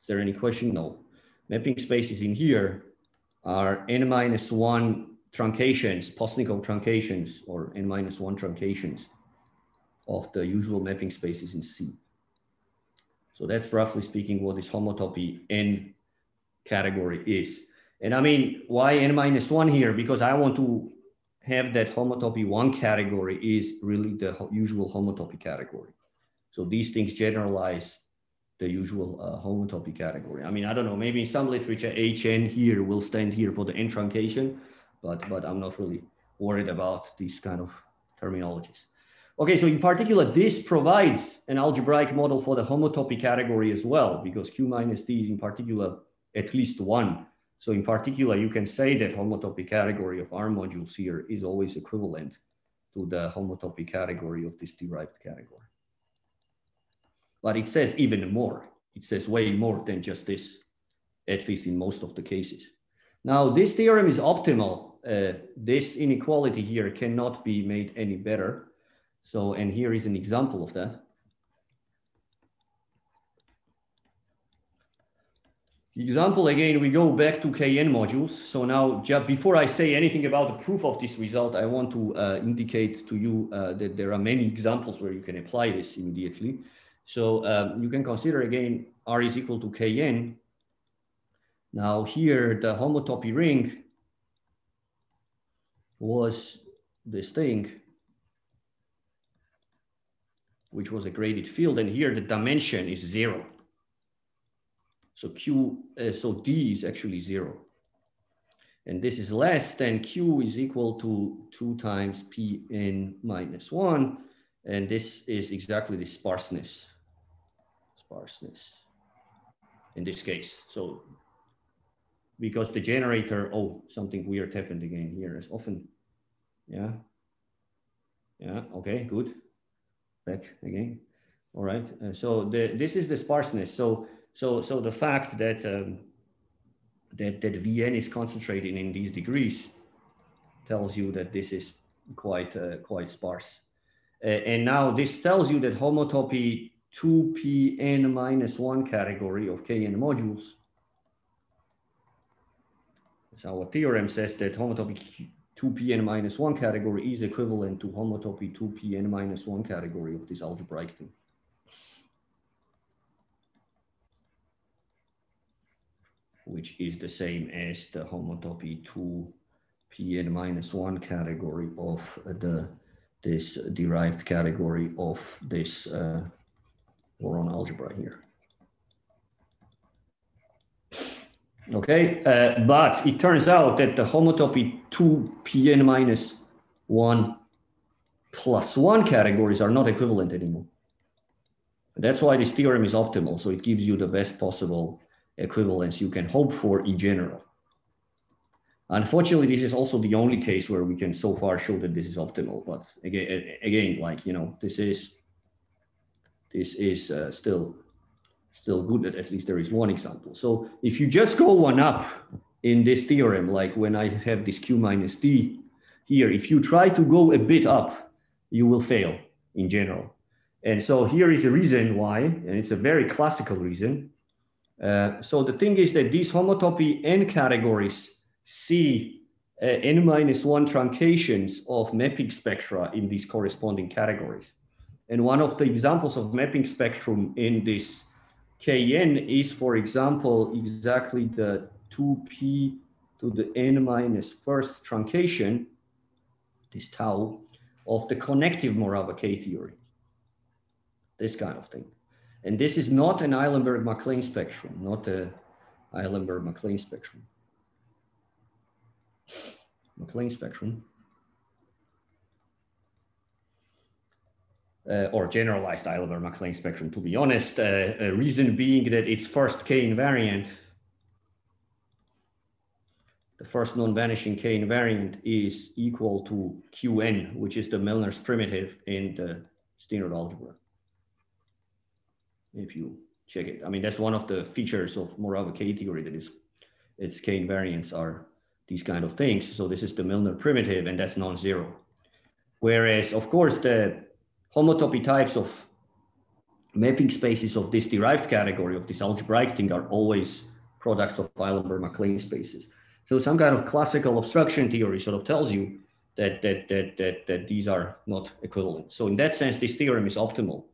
Is there any question? No. Mapping spaces in here are n minus one truncations, Postnikov truncations, or n minus one truncations of the usual mapping spaces in C. So that's roughly speaking what this homotopy n category is. And I mean, why n minus one here? Because I want to have that homotopy one category is really the usual homotopy category. So these things generalize the usual uh, homotopy category. I mean, I don't know, maybe in some literature, HN here will stand here for the n truncation, but, but I'm not really worried about these kind of terminologies. Okay, so in particular, this provides an algebraic model for the homotopy category as well, because Q minus D in particular at least one So in particular, you can say that homotopy category of R modules here is always equivalent to the homotopy category of this derived category. But it says even more. It says way more than just this, at least in most of the cases. Now, this theorem is optimal. Uh, this inequality here cannot be made any better. So, and here is an example of that. Example again, we go back to Kn modules. So now, just before I say anything about the proof of this result, I want to uh, indicate to you uh, that there are many examples where you can apply this immediately. So um, you can consider again, R is equal to Kn. Now here, the homotopy ring was this thing, which was a graded field. And here the dimension is zero. So Q, uh, so D is actually zero. And this is less than Q is equal to two times Pn minus one. And this is exactly the sparseness, sparseness in this case. So because the generator, oh, something weird happened again here as often, yeah. Yeah, okay, good. Back again. All right, uh, so the, this is the sparseness. So so, so the fact that, um, that, that Vn is concentrated in these degrees tells you that this is quite, uh, quite sparse. Uh, and now this tells you that homotopy 2pn minus 1 category of kn modules. So our theorem says that homotopy 2pn minus 1 category is equivalent to homotopy 2pn minus 1 category of this algebraic thing. Which is the same as the homotopy 2 pn minus 1 category of the this derived category of this uh, algebra here. Okay, uh, but it turns out that the homotopy 2 pn minus 1 plus 1 categories are not equivalent anymore. That's why this theorem is optimal. So it gives you the best possible equivalence you can hope for in general. Unfortunately, this is also the only case where we can so far show that this is optimal. But again, again, like you know, this is this is uh, still still good that at least there is one example. So if you just go one up in this theorem, like when I have this q minus d here, if you try to go a bit up, you will fail in general. And so here is a reason why, and it's a very classical reason, uh, so the thing is that these homotopy n categories see uh, n minus one truncations of mapping spectra in these corresponding categories. And one of the examples of mapping spectrum in this Kn is, for example, exactly the 2p to the n minus first truncation, this tau, of the connective Morava K theory. This kind of thing. And this is not an Eilenberg-MacLane spectrum, not a Eilenberg-MacLane spectrum. MacLane spectrum. Uh, or generalized Eilenberg-MacLane spectrum, to be honest. Uh, a reason being that its first K invariant, the first non-vanishing K invariant is equal to Qn, which is the Milnor's primitive in the Steenrod algebra if you check it. I mean, that's one of the features of Morava K theory that is its K invariants are these kind of things. So this is the Milnor primitive and that's non-zero. Whereas of course the homotopy types of mapping spaces of this derived category of this algebraic thing are always products of Eilenberg-MacLane spaces. So some kind of classical obstruction theory sort of tells you that, that, that, that, that these are not equivalent. So in that sense, this theorem is optimal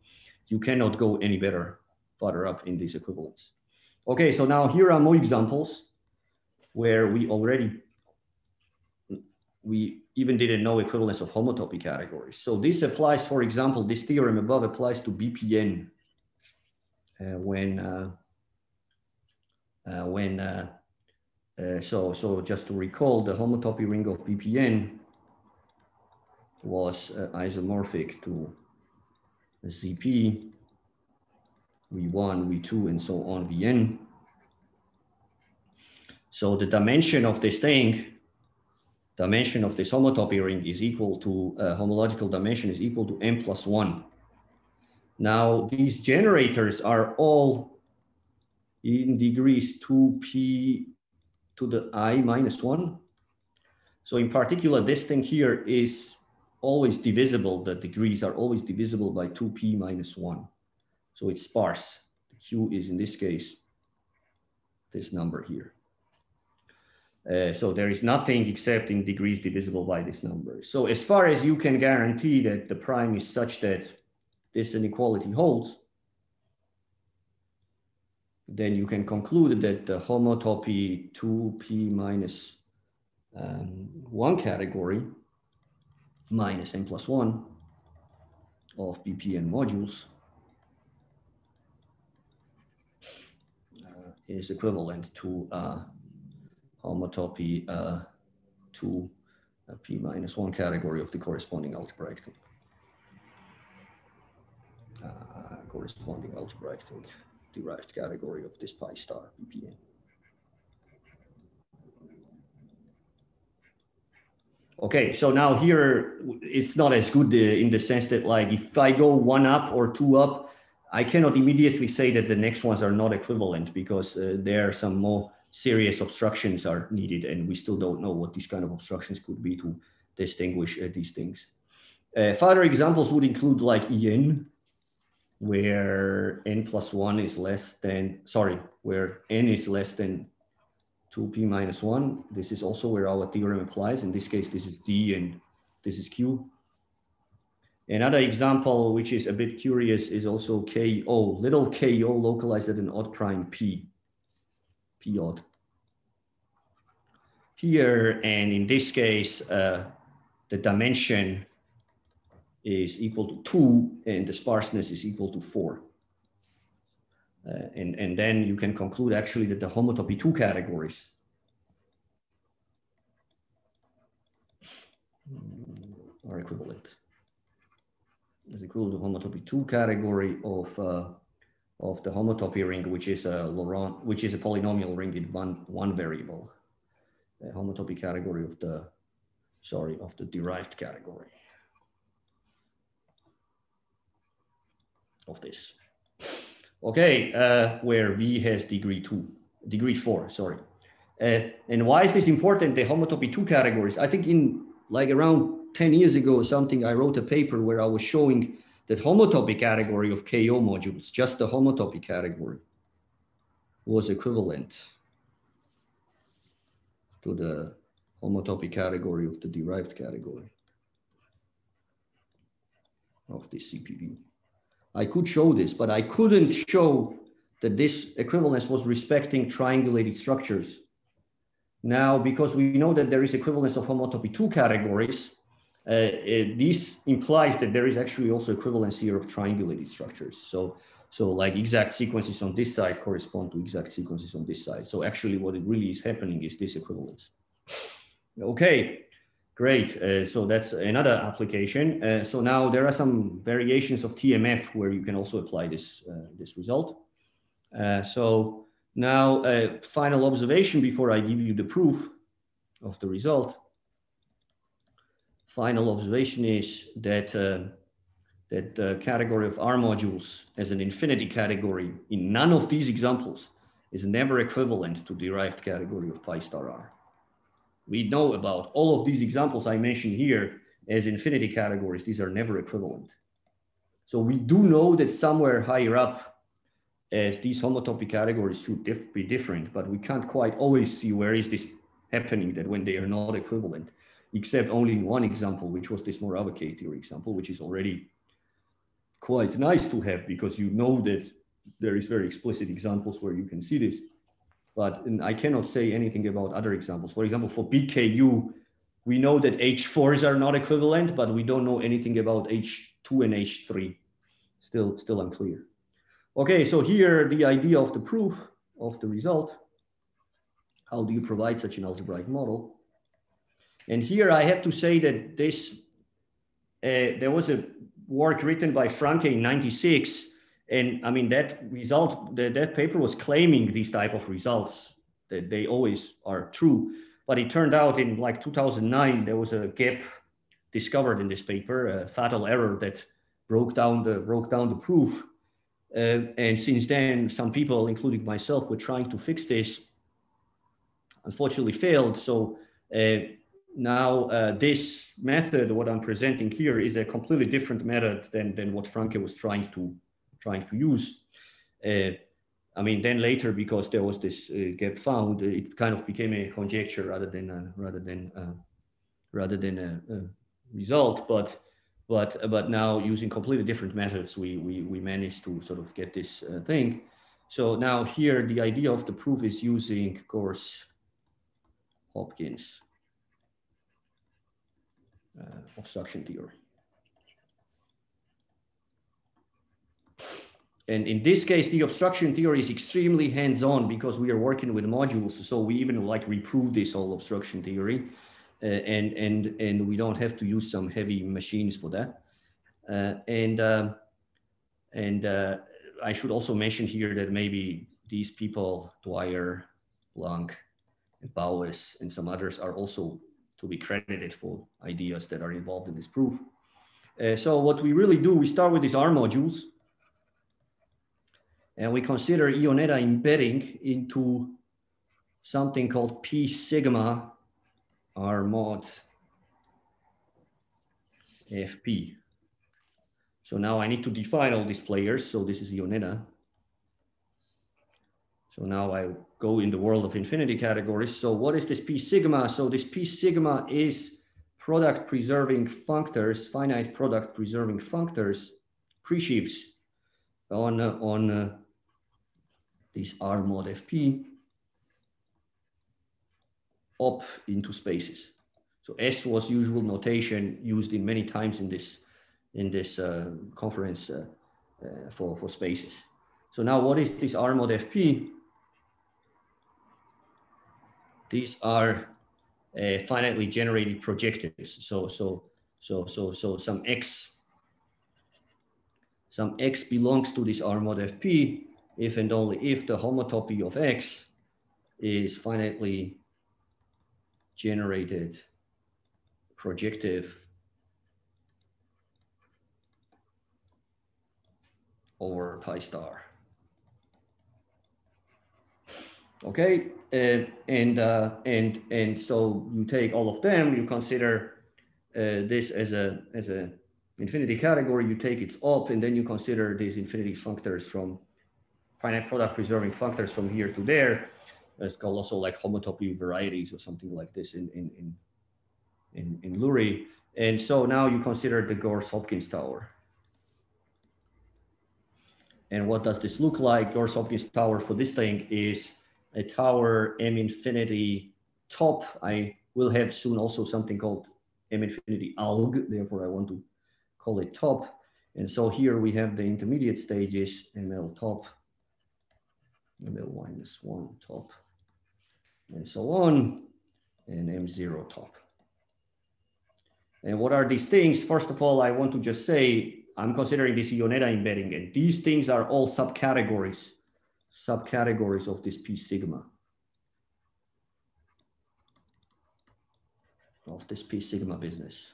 you cannot go any better further up in these equivalents. Okay, so now here are more examples where we already, we even didn't know equivalence of homotopy categories. So this applies, for example, this theorem above applies to BPN uh, when, uh, uh, when, uh, uh, so, so just to recall, the homotopy ring of BPN was uh, isomorphic to ZP, V1, V2, and so on, Vn. So the dimension of this thing, dimension of this homotopy ring is equal to uh, homological dimension is equal to n plus one. Now these generators are all in degrees 2p to the i minus one. So in particular, this thing here is always divisible. The degrees are always divisible by 2p minus 1. So it's sparse. The q is in this case this number here. Uh, so there is nothing except in degrees divisible by this number. So as far as you can guarantee that the prime is such that this inequality holds, then you can conclude that the homotopy 2p minus um, one category minus n plus one of BPN modules uh, is equivalent to uh, homotopy uh, to p minus one category of the corresponding algebraic thing. Uh, corresponding algebraic thing derived category of this pi star BPN. Okay, so now here it's not as good uh, in the sense that like if I go one up or two up, I cannot immediately say that the next ones are not equivalent because uh, there are some more serious obstructions are needed and we still don't know what these kind of obstructions could be to distinguish uh, these things. Uh, further examples would include like En, where n plus one is less than, sorry, where n is less than 2p minus one. This is also where our theorem applies. In this case, this is d and this is q. Another example, which is a bit curious, is also KO, little KO localized at an odd prime P, P odd. Here, and in this case, uh, the dimension is equal to two and the sparseness is equal to four. Uh, and, and then you can conclude actually that the homotopy two categories are equivalent. Is equal to homotopy two category of uh, of the homotopy ring, which is a Laurent, which is a polynomial ring in one one variable. The homotopy category of the sorry of the derived category. of this. Okay, uh, where V has degree two, degree four, sorry. Uh, and why is this important, the homotopy two categories? I think in like around 10 years ago or something, I wrote a paper where I was showing that homotopy category of KO modules, just the homotopy category, was equivalent to the homotopy category of the derived category of the CPV. I could show this, but I couldn't show that this equivalence was respecting triangulated structures. Now, because we know that there is equivalence of homotopy two categories, uh, it, this implies that there is actually also equivalence here of triangulated structures. So, so like exact sequences on this side correspond to exact sequences on this side. So actually what it really is happening is this equivalence. Okay, Great. Uh, so that's another application. Uh, so now there are some variations of TMF where you can also apply this, uh, this result. Uh, so now a final observation before I give you the proof of the result. Final observation is that, uh, that the category of R modules as an infinity category in none of these examples is never equivalent to derived category of pi star R we know about all of these examples I mentioned here as infinity categories. These are never equivalent. So we do know that somewhere higher up as these homotopy categories should be different, but we can't quite always see where is this happening that when they are not equivalent, except only in one example, which was this Morava K-theory example, which is already quite nice to have because you know that there is very explicit examples where you can see this but I cannot say anything about other examples. For example, for BKU, we know that H4s are not equivalent, but we don't know anything about H2 and H3. Still, still unclear. Okay, so here the idea of the proof of the result. How do you provide such an algebraic model? And here I have to say that this, uh, there was a work written by Franke in 96 and I mean, that result, the, that paper was claiming these type of results they, they always are true. But it turned out in like 2009, there was a gap discovered in this paper, a fatal error that broke down the, broke down the proof. Uh, and since then, some people, including myself, were trying to fix this. Unfortunately, failed. So uh, now uh, this method, what I'm presenting here, is a completely different method than, than what Franke was trying to trying to use. Uh, I mean, then later, because there was this uh, gap found, it kind of became a conjecture rather than a, rather than uh, rather than a, a, result. But but but now using completely different methods, we we we managed to sort of get this uh, thing. So now here, the idea of the proof is using of course, Hopkins uh, obstruction theory. And in this case, the obstruction theory is extremely hands-on because we are working with modules. So we even like reprove this whole obstruction theory uh, and, and, and we don't have to use some heavy machines for that. Uh, and uh, and I should also mention here that maybe these people, Dwyer, Blanc, and Bowes, and some others are also to be credited for ideas that are involved in this proof. Uh, so what we really do, we start with these R modules and we consider Yoneda embedding into something called P sigma R mod FP. So now I need to define all these players. So this is Yoneda. So now I go in the world of infinity categories. So what is this P sigma? So this P sigma is product preserving functors, finite product preserving functors, presheaves on, uh, on uh, this R mod FP up into spaces. So S was usual notation used in many times in this in this uh, conference uh, uh, for, for spaces. So now what is this R mod FP? These are uh, finitely generated projectives. So, so, so, so, so some X, some X belongs to this R mod FP if and only if the homotopy of X is finitely generated projective over pi star. Okay, uh, and uh, and and so you take all of them, you consider uh, this as a as a infinity category, you take its op, and then you consider these infinity functors from finite product preserving functors from here to there. It's called also like homotopy varieties or something like this in, in, in, in, in Lurie. And so now you consider the Goerss-Hopkins tower. And what does this look like? Goerss-Hopkins tower for this thing is a tower M infinity top. I will have soon also something called M infinity alg. Therefore, I want to call it top. And so here we have the intermediate stages, ML top, ML minus one top, and so on, and M0 top. And what are these things? First of all, I want to just say, I'm considering this Yoneda embedding, and these things are all subcategories, subcategories of this P sigma. Of this P sigma business.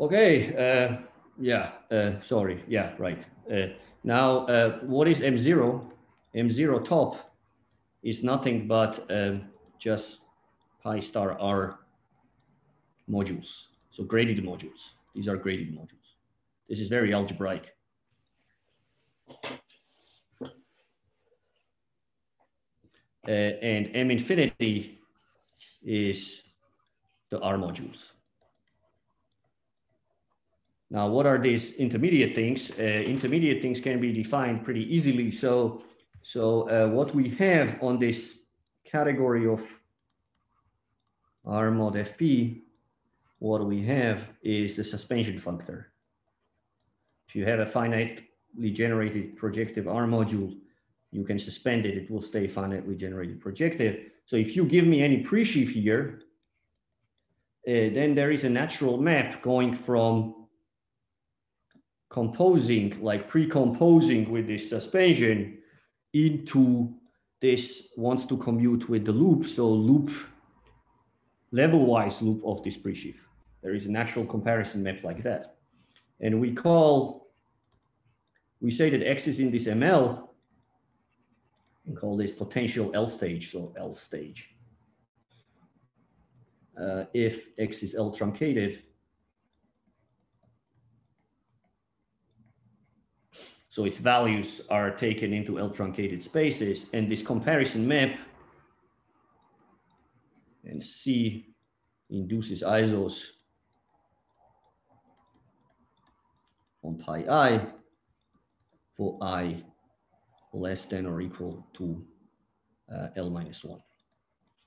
Okay, uh, yeah, uh, sorry. Yeah, right. Uh, now, uh, what is M0? M0 top is nothing but um, just pi star R modules. So graded modules. These are graded modules. This is very algebraic. Uh, and M infinity is the R modules. Now, what are these intermediate things? Uh, intermediate things can be defined pretty easily. So, so uh, what we have on this category of R mod FP, what we have is the suspension functor. If you have a finitely generated projective R module, you can suspend it, it will stay finitely generated projective. So if you give me any presheaf here, uh, then there is a natural map going from composing, like pre-composing with this suspension into this wants to commute with the loop. So loop, level-wise loop of this presheaf. There is a natural comparison map like that. And we call, we say that X is in this ML and call this potential L stage, so L stage. Uh, if X is L truncated, So its values are taken into L truncated spaces and this comparison map and C induces isos on pi i for i less than or equal to uh, L minus one.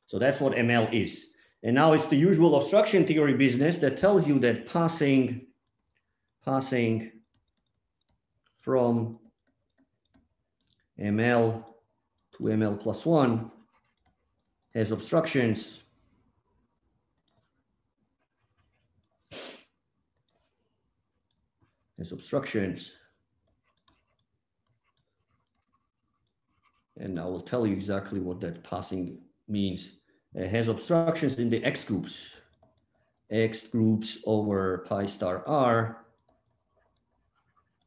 So that's what ML is. And now it's the usual obstruction theory business that tells you that passing, passing from ML to ML plus one has obstructions. Has obstructions. And I will tell you exactly what that passing means. It has obstructions in the Ext groups, Ext groups over pi star R,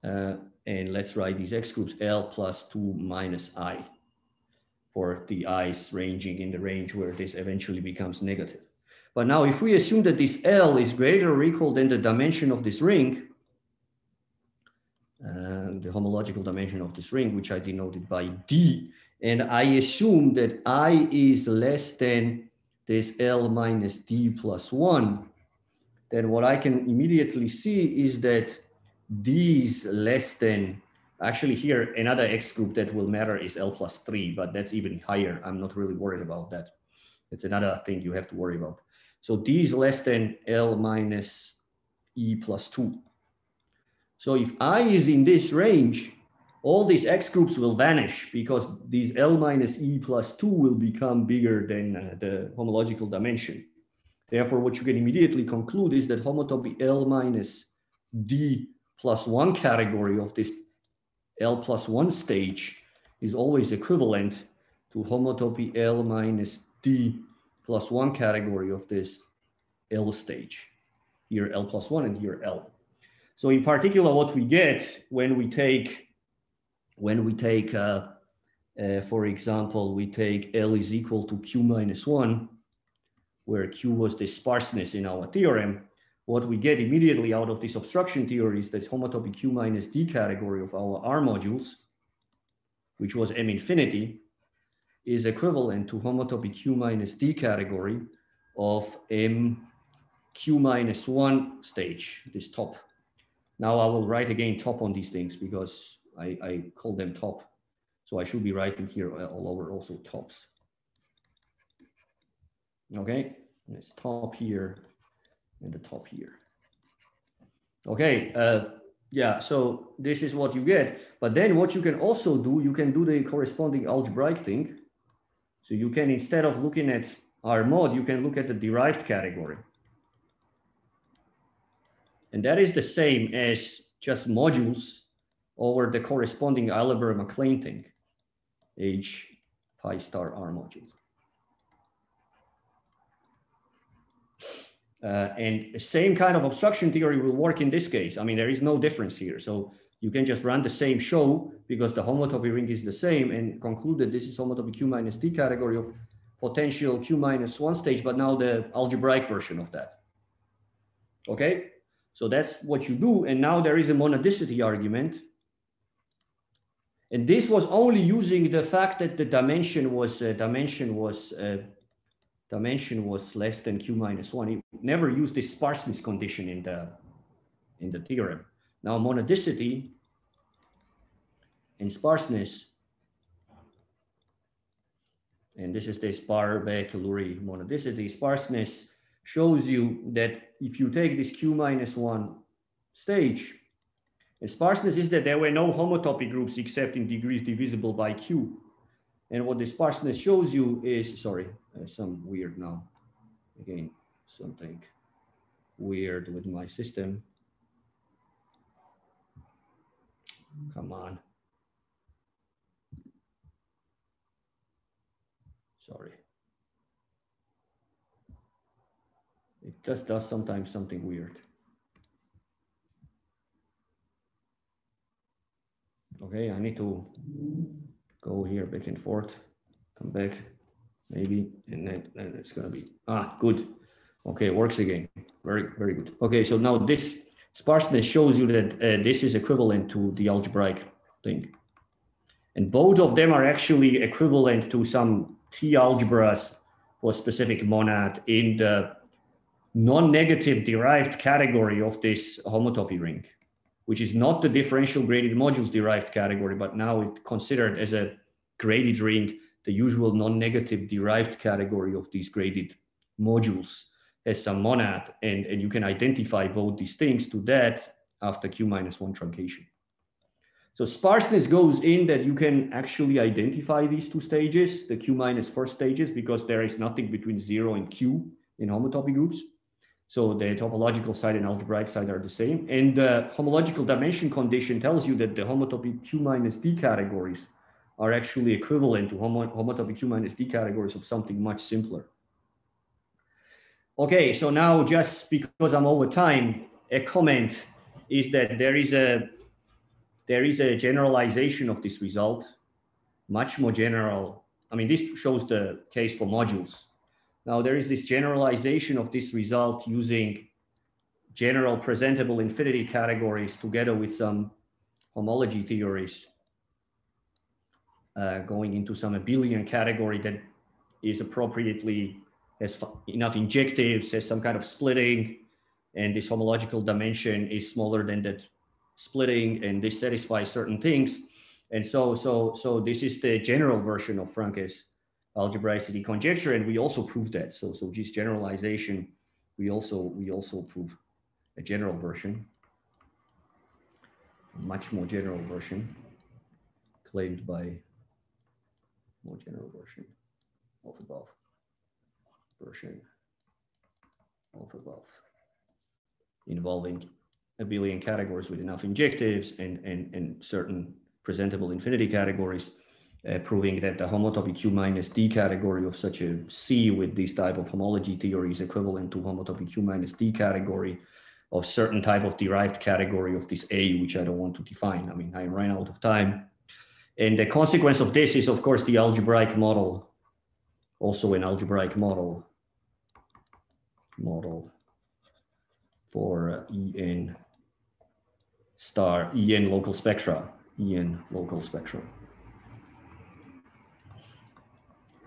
uh, and let's write these Ext groups L plus 2 minus i for the i's ranging in the range where this eventually becomes negative. But now if we assume that this L is greater or equal than the dimension of this ring, uh, the homological dimension of this ring, which I denoted by D, and I assume that I is less than this L minus D plus one, then what I can immediately see is that these less than, actually here, another X group that will matter is L plus three, but that's even higher. I'm not really worried about that. It's another thing you have to worry about. So these less than L minus E plus two. So if I is in this range, all these Ext groups will vanish because these L minus E plus two will become bigger than uh, the homological dimension. Therefore, what you can immediately conclude is that homotopy L minus D plus one category of this L plus one stage is always equivalent to homotopy L minus D plus one category of this L stage. Here L plus one and here L. So in particular, what we get when we take, when we take, uh, uh, for example, we take L is equal to Q minus one, where Q was the sparseness in our theorem, what we get immediately out of this obstruction theory is that homotopy Q minus D category of our R modules, which was M infinity, is equivalent to homotopy Q minus D category of M Q minus one stage, this top. Now I will write again top on these things because I, I call them top. So I should be writing here all over also tops. Okay, it's top here in the top here. Okay, uh, yeah, so this is what you get. But then what you can also do, you can do the corresponding algebraic thing. So you can, instead of looking at R mod, you can look at the derived category. And that is the same as just modules over the corresponding Eilenberg-MacLane thing, H pi star R module. Uh, and the same kind of obstruction theory will work in this case. I mean, there is no difference here. So you can just run the same show because the homotopy ring is the same and conclude that this is homotopy Q minus D category of potential Q minus one stage, but now the algebraic version of that. Okay, so that's what you do. And now there is a monadicity argument. And this was only using the fact that the dimension was uh, dimension was uh, dimension was less than q minus one. It never used this sparseness condition in the, in the theorem. Now monadicity and sparseness, and this is this Barr-Beck-Lurie monadicity, sparseness shows you that if you take this q minus one stage, and sparseness is that there were no homotopy groups except in degrees divisible by q. And what the sparseness shows you is, sorry, uh, some weird now. Again, something weird with my system. Come on. Sorry. It just does sometimes something weird. Okay, I need to go here back and forth, come back, maybe, and then, then it's gonna be, ah, good. Okay, works again. Very, very good. Okay, so now this sparseness shows you that uh, this is equivalent to the algebraic thing. And both of them are actually equivalent to some T algebras for specific monad in the non-negative derived category of this homotopy ring, which is not the differential graded modules derived category, but now it's considered as a graded ring, the usual non-negative derived category of these graded modules as some monad. And, and you can identify both these things to that after Q minus one truncation. So sparseness goes in that you can actually identify these two stages, the Q minus first stages, because there is nothing between zero and Q in homotopy groups. So the topological side and algebraic side are the same. And the homological dimension condition tells you that the homotopy Q minus D categories are actually equivalent to homo homotopy Q minus D categories of something much simpler. Okay, so now just because I'm over time, a comment is that there is a there is a generalization of this result, much more general. I mean, this shows the case for modules. Now there is this generalization of this result using general presentable infinity categories together with some homology theories uh, going into some abelian category that is appropriately has enough injectives, has some kind of splitting, and this homological dimension is smaller than that splitting and this satisfies certain things. And so, so, so this is the general version of Franke's algebraicity conjecture, and we also prove that. So, so this generalization, we also we also prove a general version, a much more general version, claimed by more general version of above version of above, involving abelian categories with enough injectives and, and, and certain presentable infinity categories, uh, proving that the homotopy Q minus D category of such a C with this type of homology theory is equivalent to homotopy Q minus D category of certain type of derived category of this A, which I don't want to define. I mean, I ran out of time. And the consequence of this is, of course, the algebraic model, also an algebraic model, model for uh, En star En local spectra, En local spectra.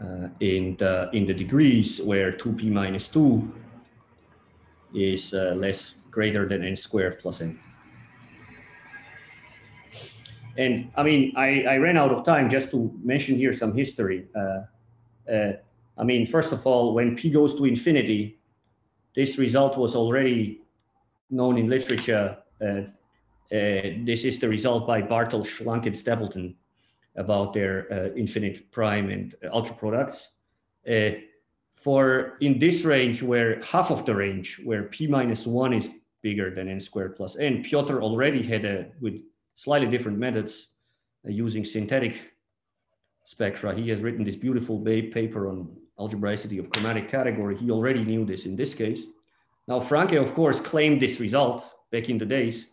Uh, in, the, in the degrees where 2p minus 2 is uh, less greater than n squared plus n. And I mean, I, I ran out of time just to mention here some history. Uh, uh I mean, first of all, when p goes to infinity, this result was already known in literature uh, uh, this is the result by Barthel, Schlank, and Stapleton about their uh, infinite prime and ultra products. for in this range, where half of the range, where p minus one is bigger than n squared plus n, Piotr already had a, with slightly different methods uh, using synthetic spectra. He has written this beautiful paper on algebraicity of chromatic category. He already knew this in this case. Now, Franke, of course, claimed this result back in the days,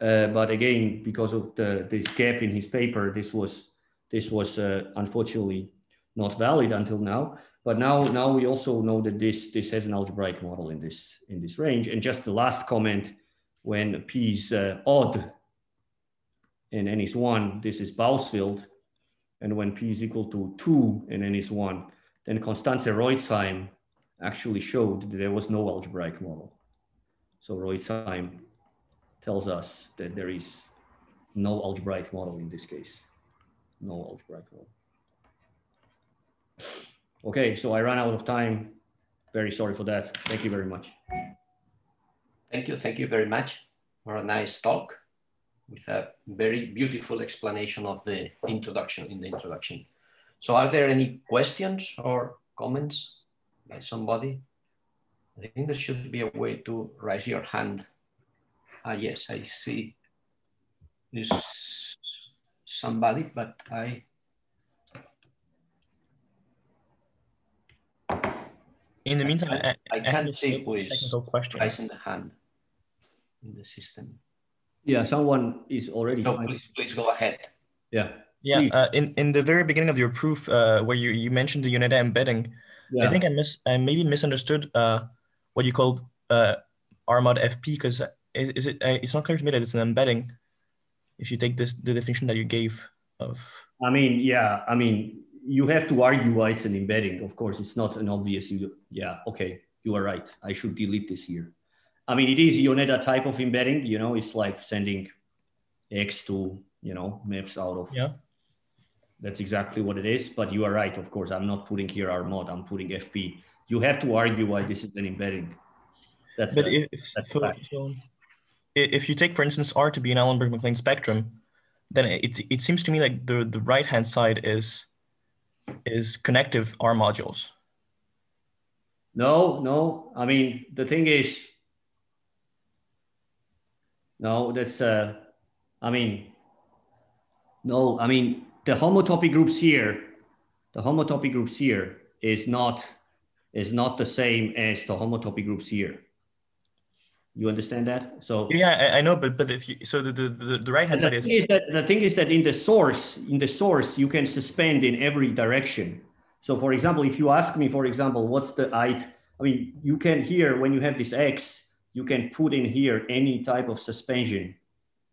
uh, but again, because of the, this gap in his paper, this was this was uh, unfortunately not valid until now. But now, now we also know that this this has an algebraic model in this in this range. And just the last comment, when p is uh, odd and n is one, this is Bousfield. And when p is equal to two and n is one, then Constanze Roitzheim actually showed that there was no algebraic model. So Roitzheim tells us that there is no algebraic model in this case. No algebraic model. Okay, so I ran out of time. Very sorry for that. Thank you very much.
Thank you. Thank you very much for a nice talk with a very beautiful explanation of the introduction in the introduction. So are there any questions or comments by somebody? I think there should be a way to raise your hand Ah, yes, I see is somebody, but I.
In the meantime,
I, I, I can't see who is raising the hand in the system.
Yeah, someone is already.
No, please, please go ahead.
Yeah.
Yeah, uh, in in the very beginning of your proof, uh, where you, you mentioned the Yoneda embedding,
Yeah.
I think I mis I maybe misunderstood uh, what you called uh, RMOD FP because is, is it uh, it's not clear to me that it's an embedding. If you take this the definition that you gave of
I mean, yeah, I mean, you have to argue why it's an embedding. Of course, it's not an obvious. You, yeah, okay, you are right. I should delete this here. I mean, it is Yoneda type of embedding. You know, it's like sending X to you know maps out of.
yeah
That's exactly what it is. But you are right. Of course, I'm not putting here R mod. I'm putting FP. You have to argue why this is an embedding. That's
But
a-
if,
that's fact.
so if you take, for instance, R to be an Eilenberg-MacLane spectrum, then it, it seems to me like the, the right hand side is is connective R modules.
No, no. I mean, the thing is, no, that's, uh, I mean, no, I mean, the homotopy groups here, the homotopy groups here is not, is not the same as the homotopy groups here. You understand that? So
Yeah, I, I know, but but if you so the the, the, right hand side is
is that, the thing is that in the source, in the source, you can suspend in every direction. So for example, if you ask me, for example, what's the height? I mean, you can here, when you have this X, you can put in here any type of suspension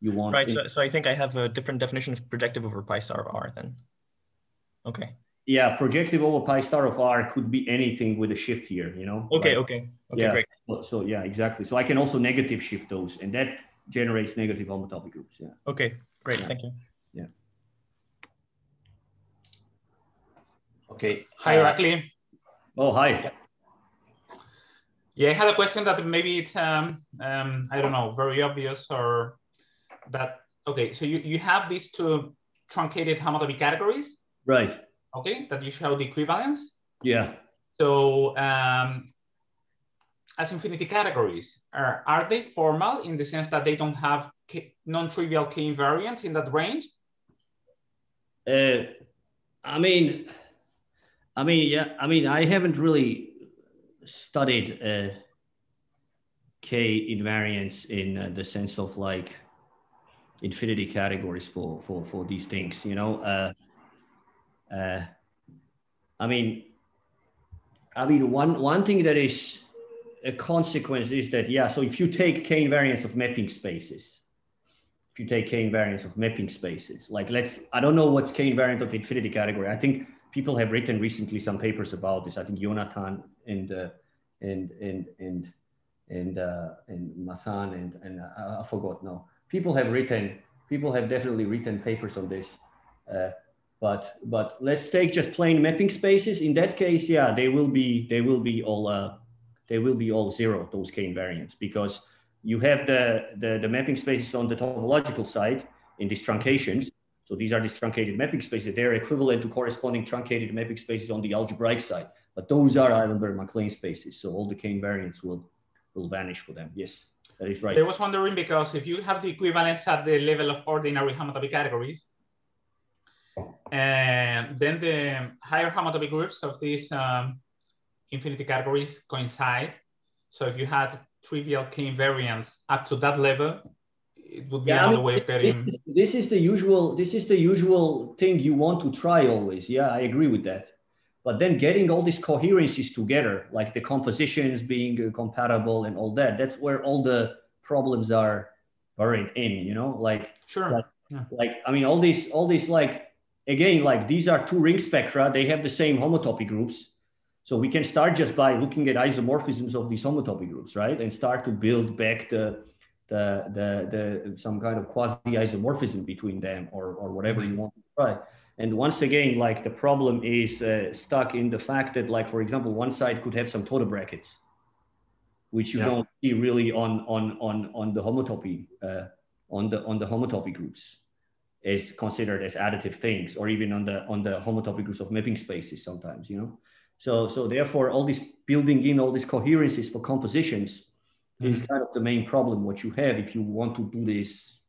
you want.
right. So, so I think I have a different definition of projective over pi star of R then. Okay.
yeah, projective over pi star of R could be anything with a shift here, you know?
Okay.
Like-
Okay. Okay.
Yeah.
Great.
So, so yeah, exactly. So I can also negative shift those and that generates negative homotopy groups, yeah.
Okay. Great.
Yeah.
Thank you. Yeah.
Okay.
Hi, Irakli.
Oh, hi.
Yeah, I had a question that maybe it's um, um, I don't know, very obvious or that. Okay, so you, you have these two truncated homotopy categories,
Right.
okay, that you show the equivalence.
Yeah.
So um, as infinity categories, are, are they formal in the sense that they don't have non-trivial k invariants in that range?
Uh, I mean, I mean, yeah, I mean, I haven't really studied uh, K invariants in uh, the sense of like infinity categories for for for these things. You know, uh, uh, I mean, I mean, one one thing that is a consequence is that yeah. So if you take K invariance of mapping spaces if you take k invariants of mapping spaces. Like let's, I don't know what's k invariant of infinity category. I think people have written recently some papers about this. I think Jonathan and uh, and and and and uh, and Mathan and and uh, I forgot now. People have written, people have definitely written papers on this. Uh, but but let's take just plain mapping spaces. In that case, yeah, they will be they will be all uh, they will be all zero those k invariants because you have the, the, the mapping spaces on the topological side in these truncations. So these are these truncated mapping spaces. They're equivalent to corresponding truncated mapping spaces on the algebraic side. But those are Eilenberg-MacLane spaces. So all the k invariants will, will vanish for them. Yes, that is right.
I was wondering because if you have the equivalence at the level of ordinary homotopy categories, and then the higher homotopy groups of these um, infinity categories coincide. So if you had trivial k invariants up to that level, it would be
Yeah, I
another
mean,
way of getting.
This, this is the usual. This is the usual thing you want to try always. Yeah, I agree with that. But then getting all these coherences together, like the compositions being uh, compatible and all that, that's where all the problems are buried in. You know, like
Sure.
like, like I mean, all these, all these, like again, like these are two ring spectra. They have the same homotopy groups. So we can start just by looking at isomorphisms of these homotopy groups, right? And start to build back the the the, the some kind of quasi isomorphism between them or or whatever you want to try. And once again, like the problem is uh, stuck in the fact that, like for example, one side could have some Toda brackets, which you
Yeah.
don't see really on on on on the homotopy uh, on the on the homotopy groups is considered as additive things, or even on the on the homotopy groups of mapping spaces sometimes, you know. So so therefore, all this building in all these coherences for compositions is kind of the main problem what you have if you want to do this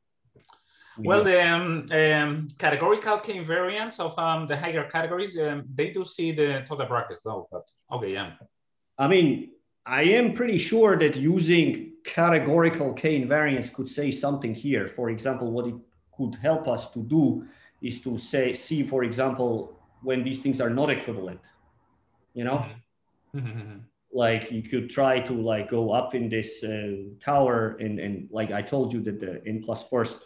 Well, the um, um, categorical k invariants of um, the higher categories, um, they do see the Toda brackets though, but okay, yeah.
I mean, I am pretty sure that using categorical k invariants could say something here. For example, what it could help us to do is to say, see, for example, when these things are not equivalent, you know? Mm -hmm. Like you could try to like go up in this uh, tower and, and like I told you that the n plus first,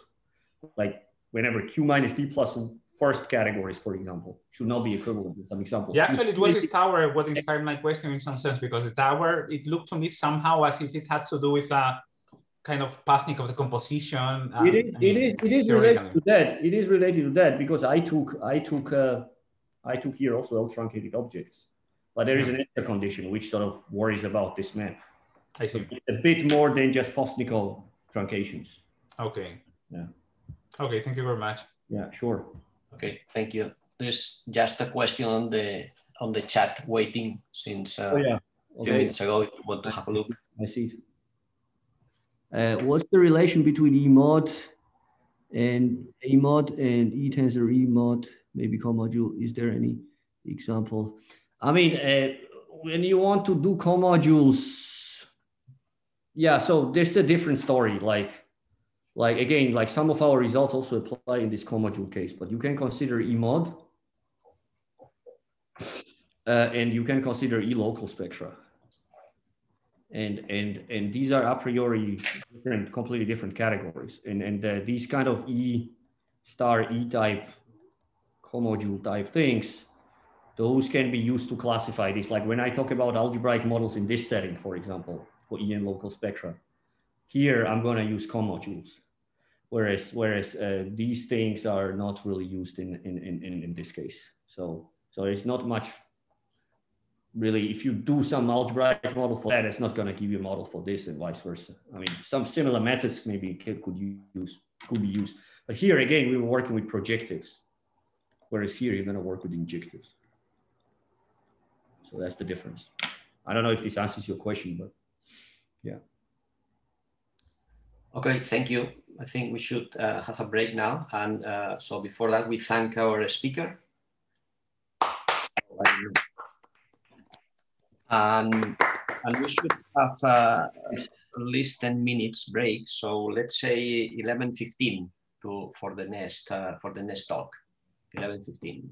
like whenever q minus d plus first categories, for example, should not be equivalent in some example.
Yeah, actually it was this tower what inspired my question in some sense because the tower, it looked to me somehow as if it had to do with a kind of passing of the composition.
Um, it is, I mean, it is, it is related to that. It is related to that because I took, I took, uh, I took here also L truncated objects, but there is an extra condition which sort of worries about this map.
I see.
a bit more than just Postnikov truncations.
Okay.
Yeah.
Okay. Thank you very much.
Yeah, sure.
Okay. Thank you. There's just a question on the on the chat waiting since uh,
oh, yeah.
okay. two minutes ago. If you want to have a look.
I see. Uh, what's the relation between E mod and A mod and E tensor E mod, maybe comodule? Is there any example? I mean, uh, when you want to do comodules, yeah, so there's a different story. Like, like again, like some of our results also apply in this comodule case, but you can consider E mod uh, and you can consider E local spectra and and and these are a priori different, completely different categories. And and uh, these kind of E star E type comodule type things, those can be used to classify this. Like when I talk about algebraic models in this setting, for example, for E and local spectra, here I'm going to use comodules. Whereas whereas uh, these things are not really used in, in in in this case. So so it's not much really, if you do some algebraic model for that, it's not going to give you a model for this and vice versa. I mean, some similar methods maybe could use could be used, but here again, we were working with projectives, whereas here you're going to work with injectives. So that's the difference. I don't know if this answers your question, but yeah.
Okay, thank you. I think we should uh, have a break now. And uh, so before that, we thank our speaker. and and we should have uh, at least 10 minutes break so let's say 11.15 to for the next uh, for the next talk 11.15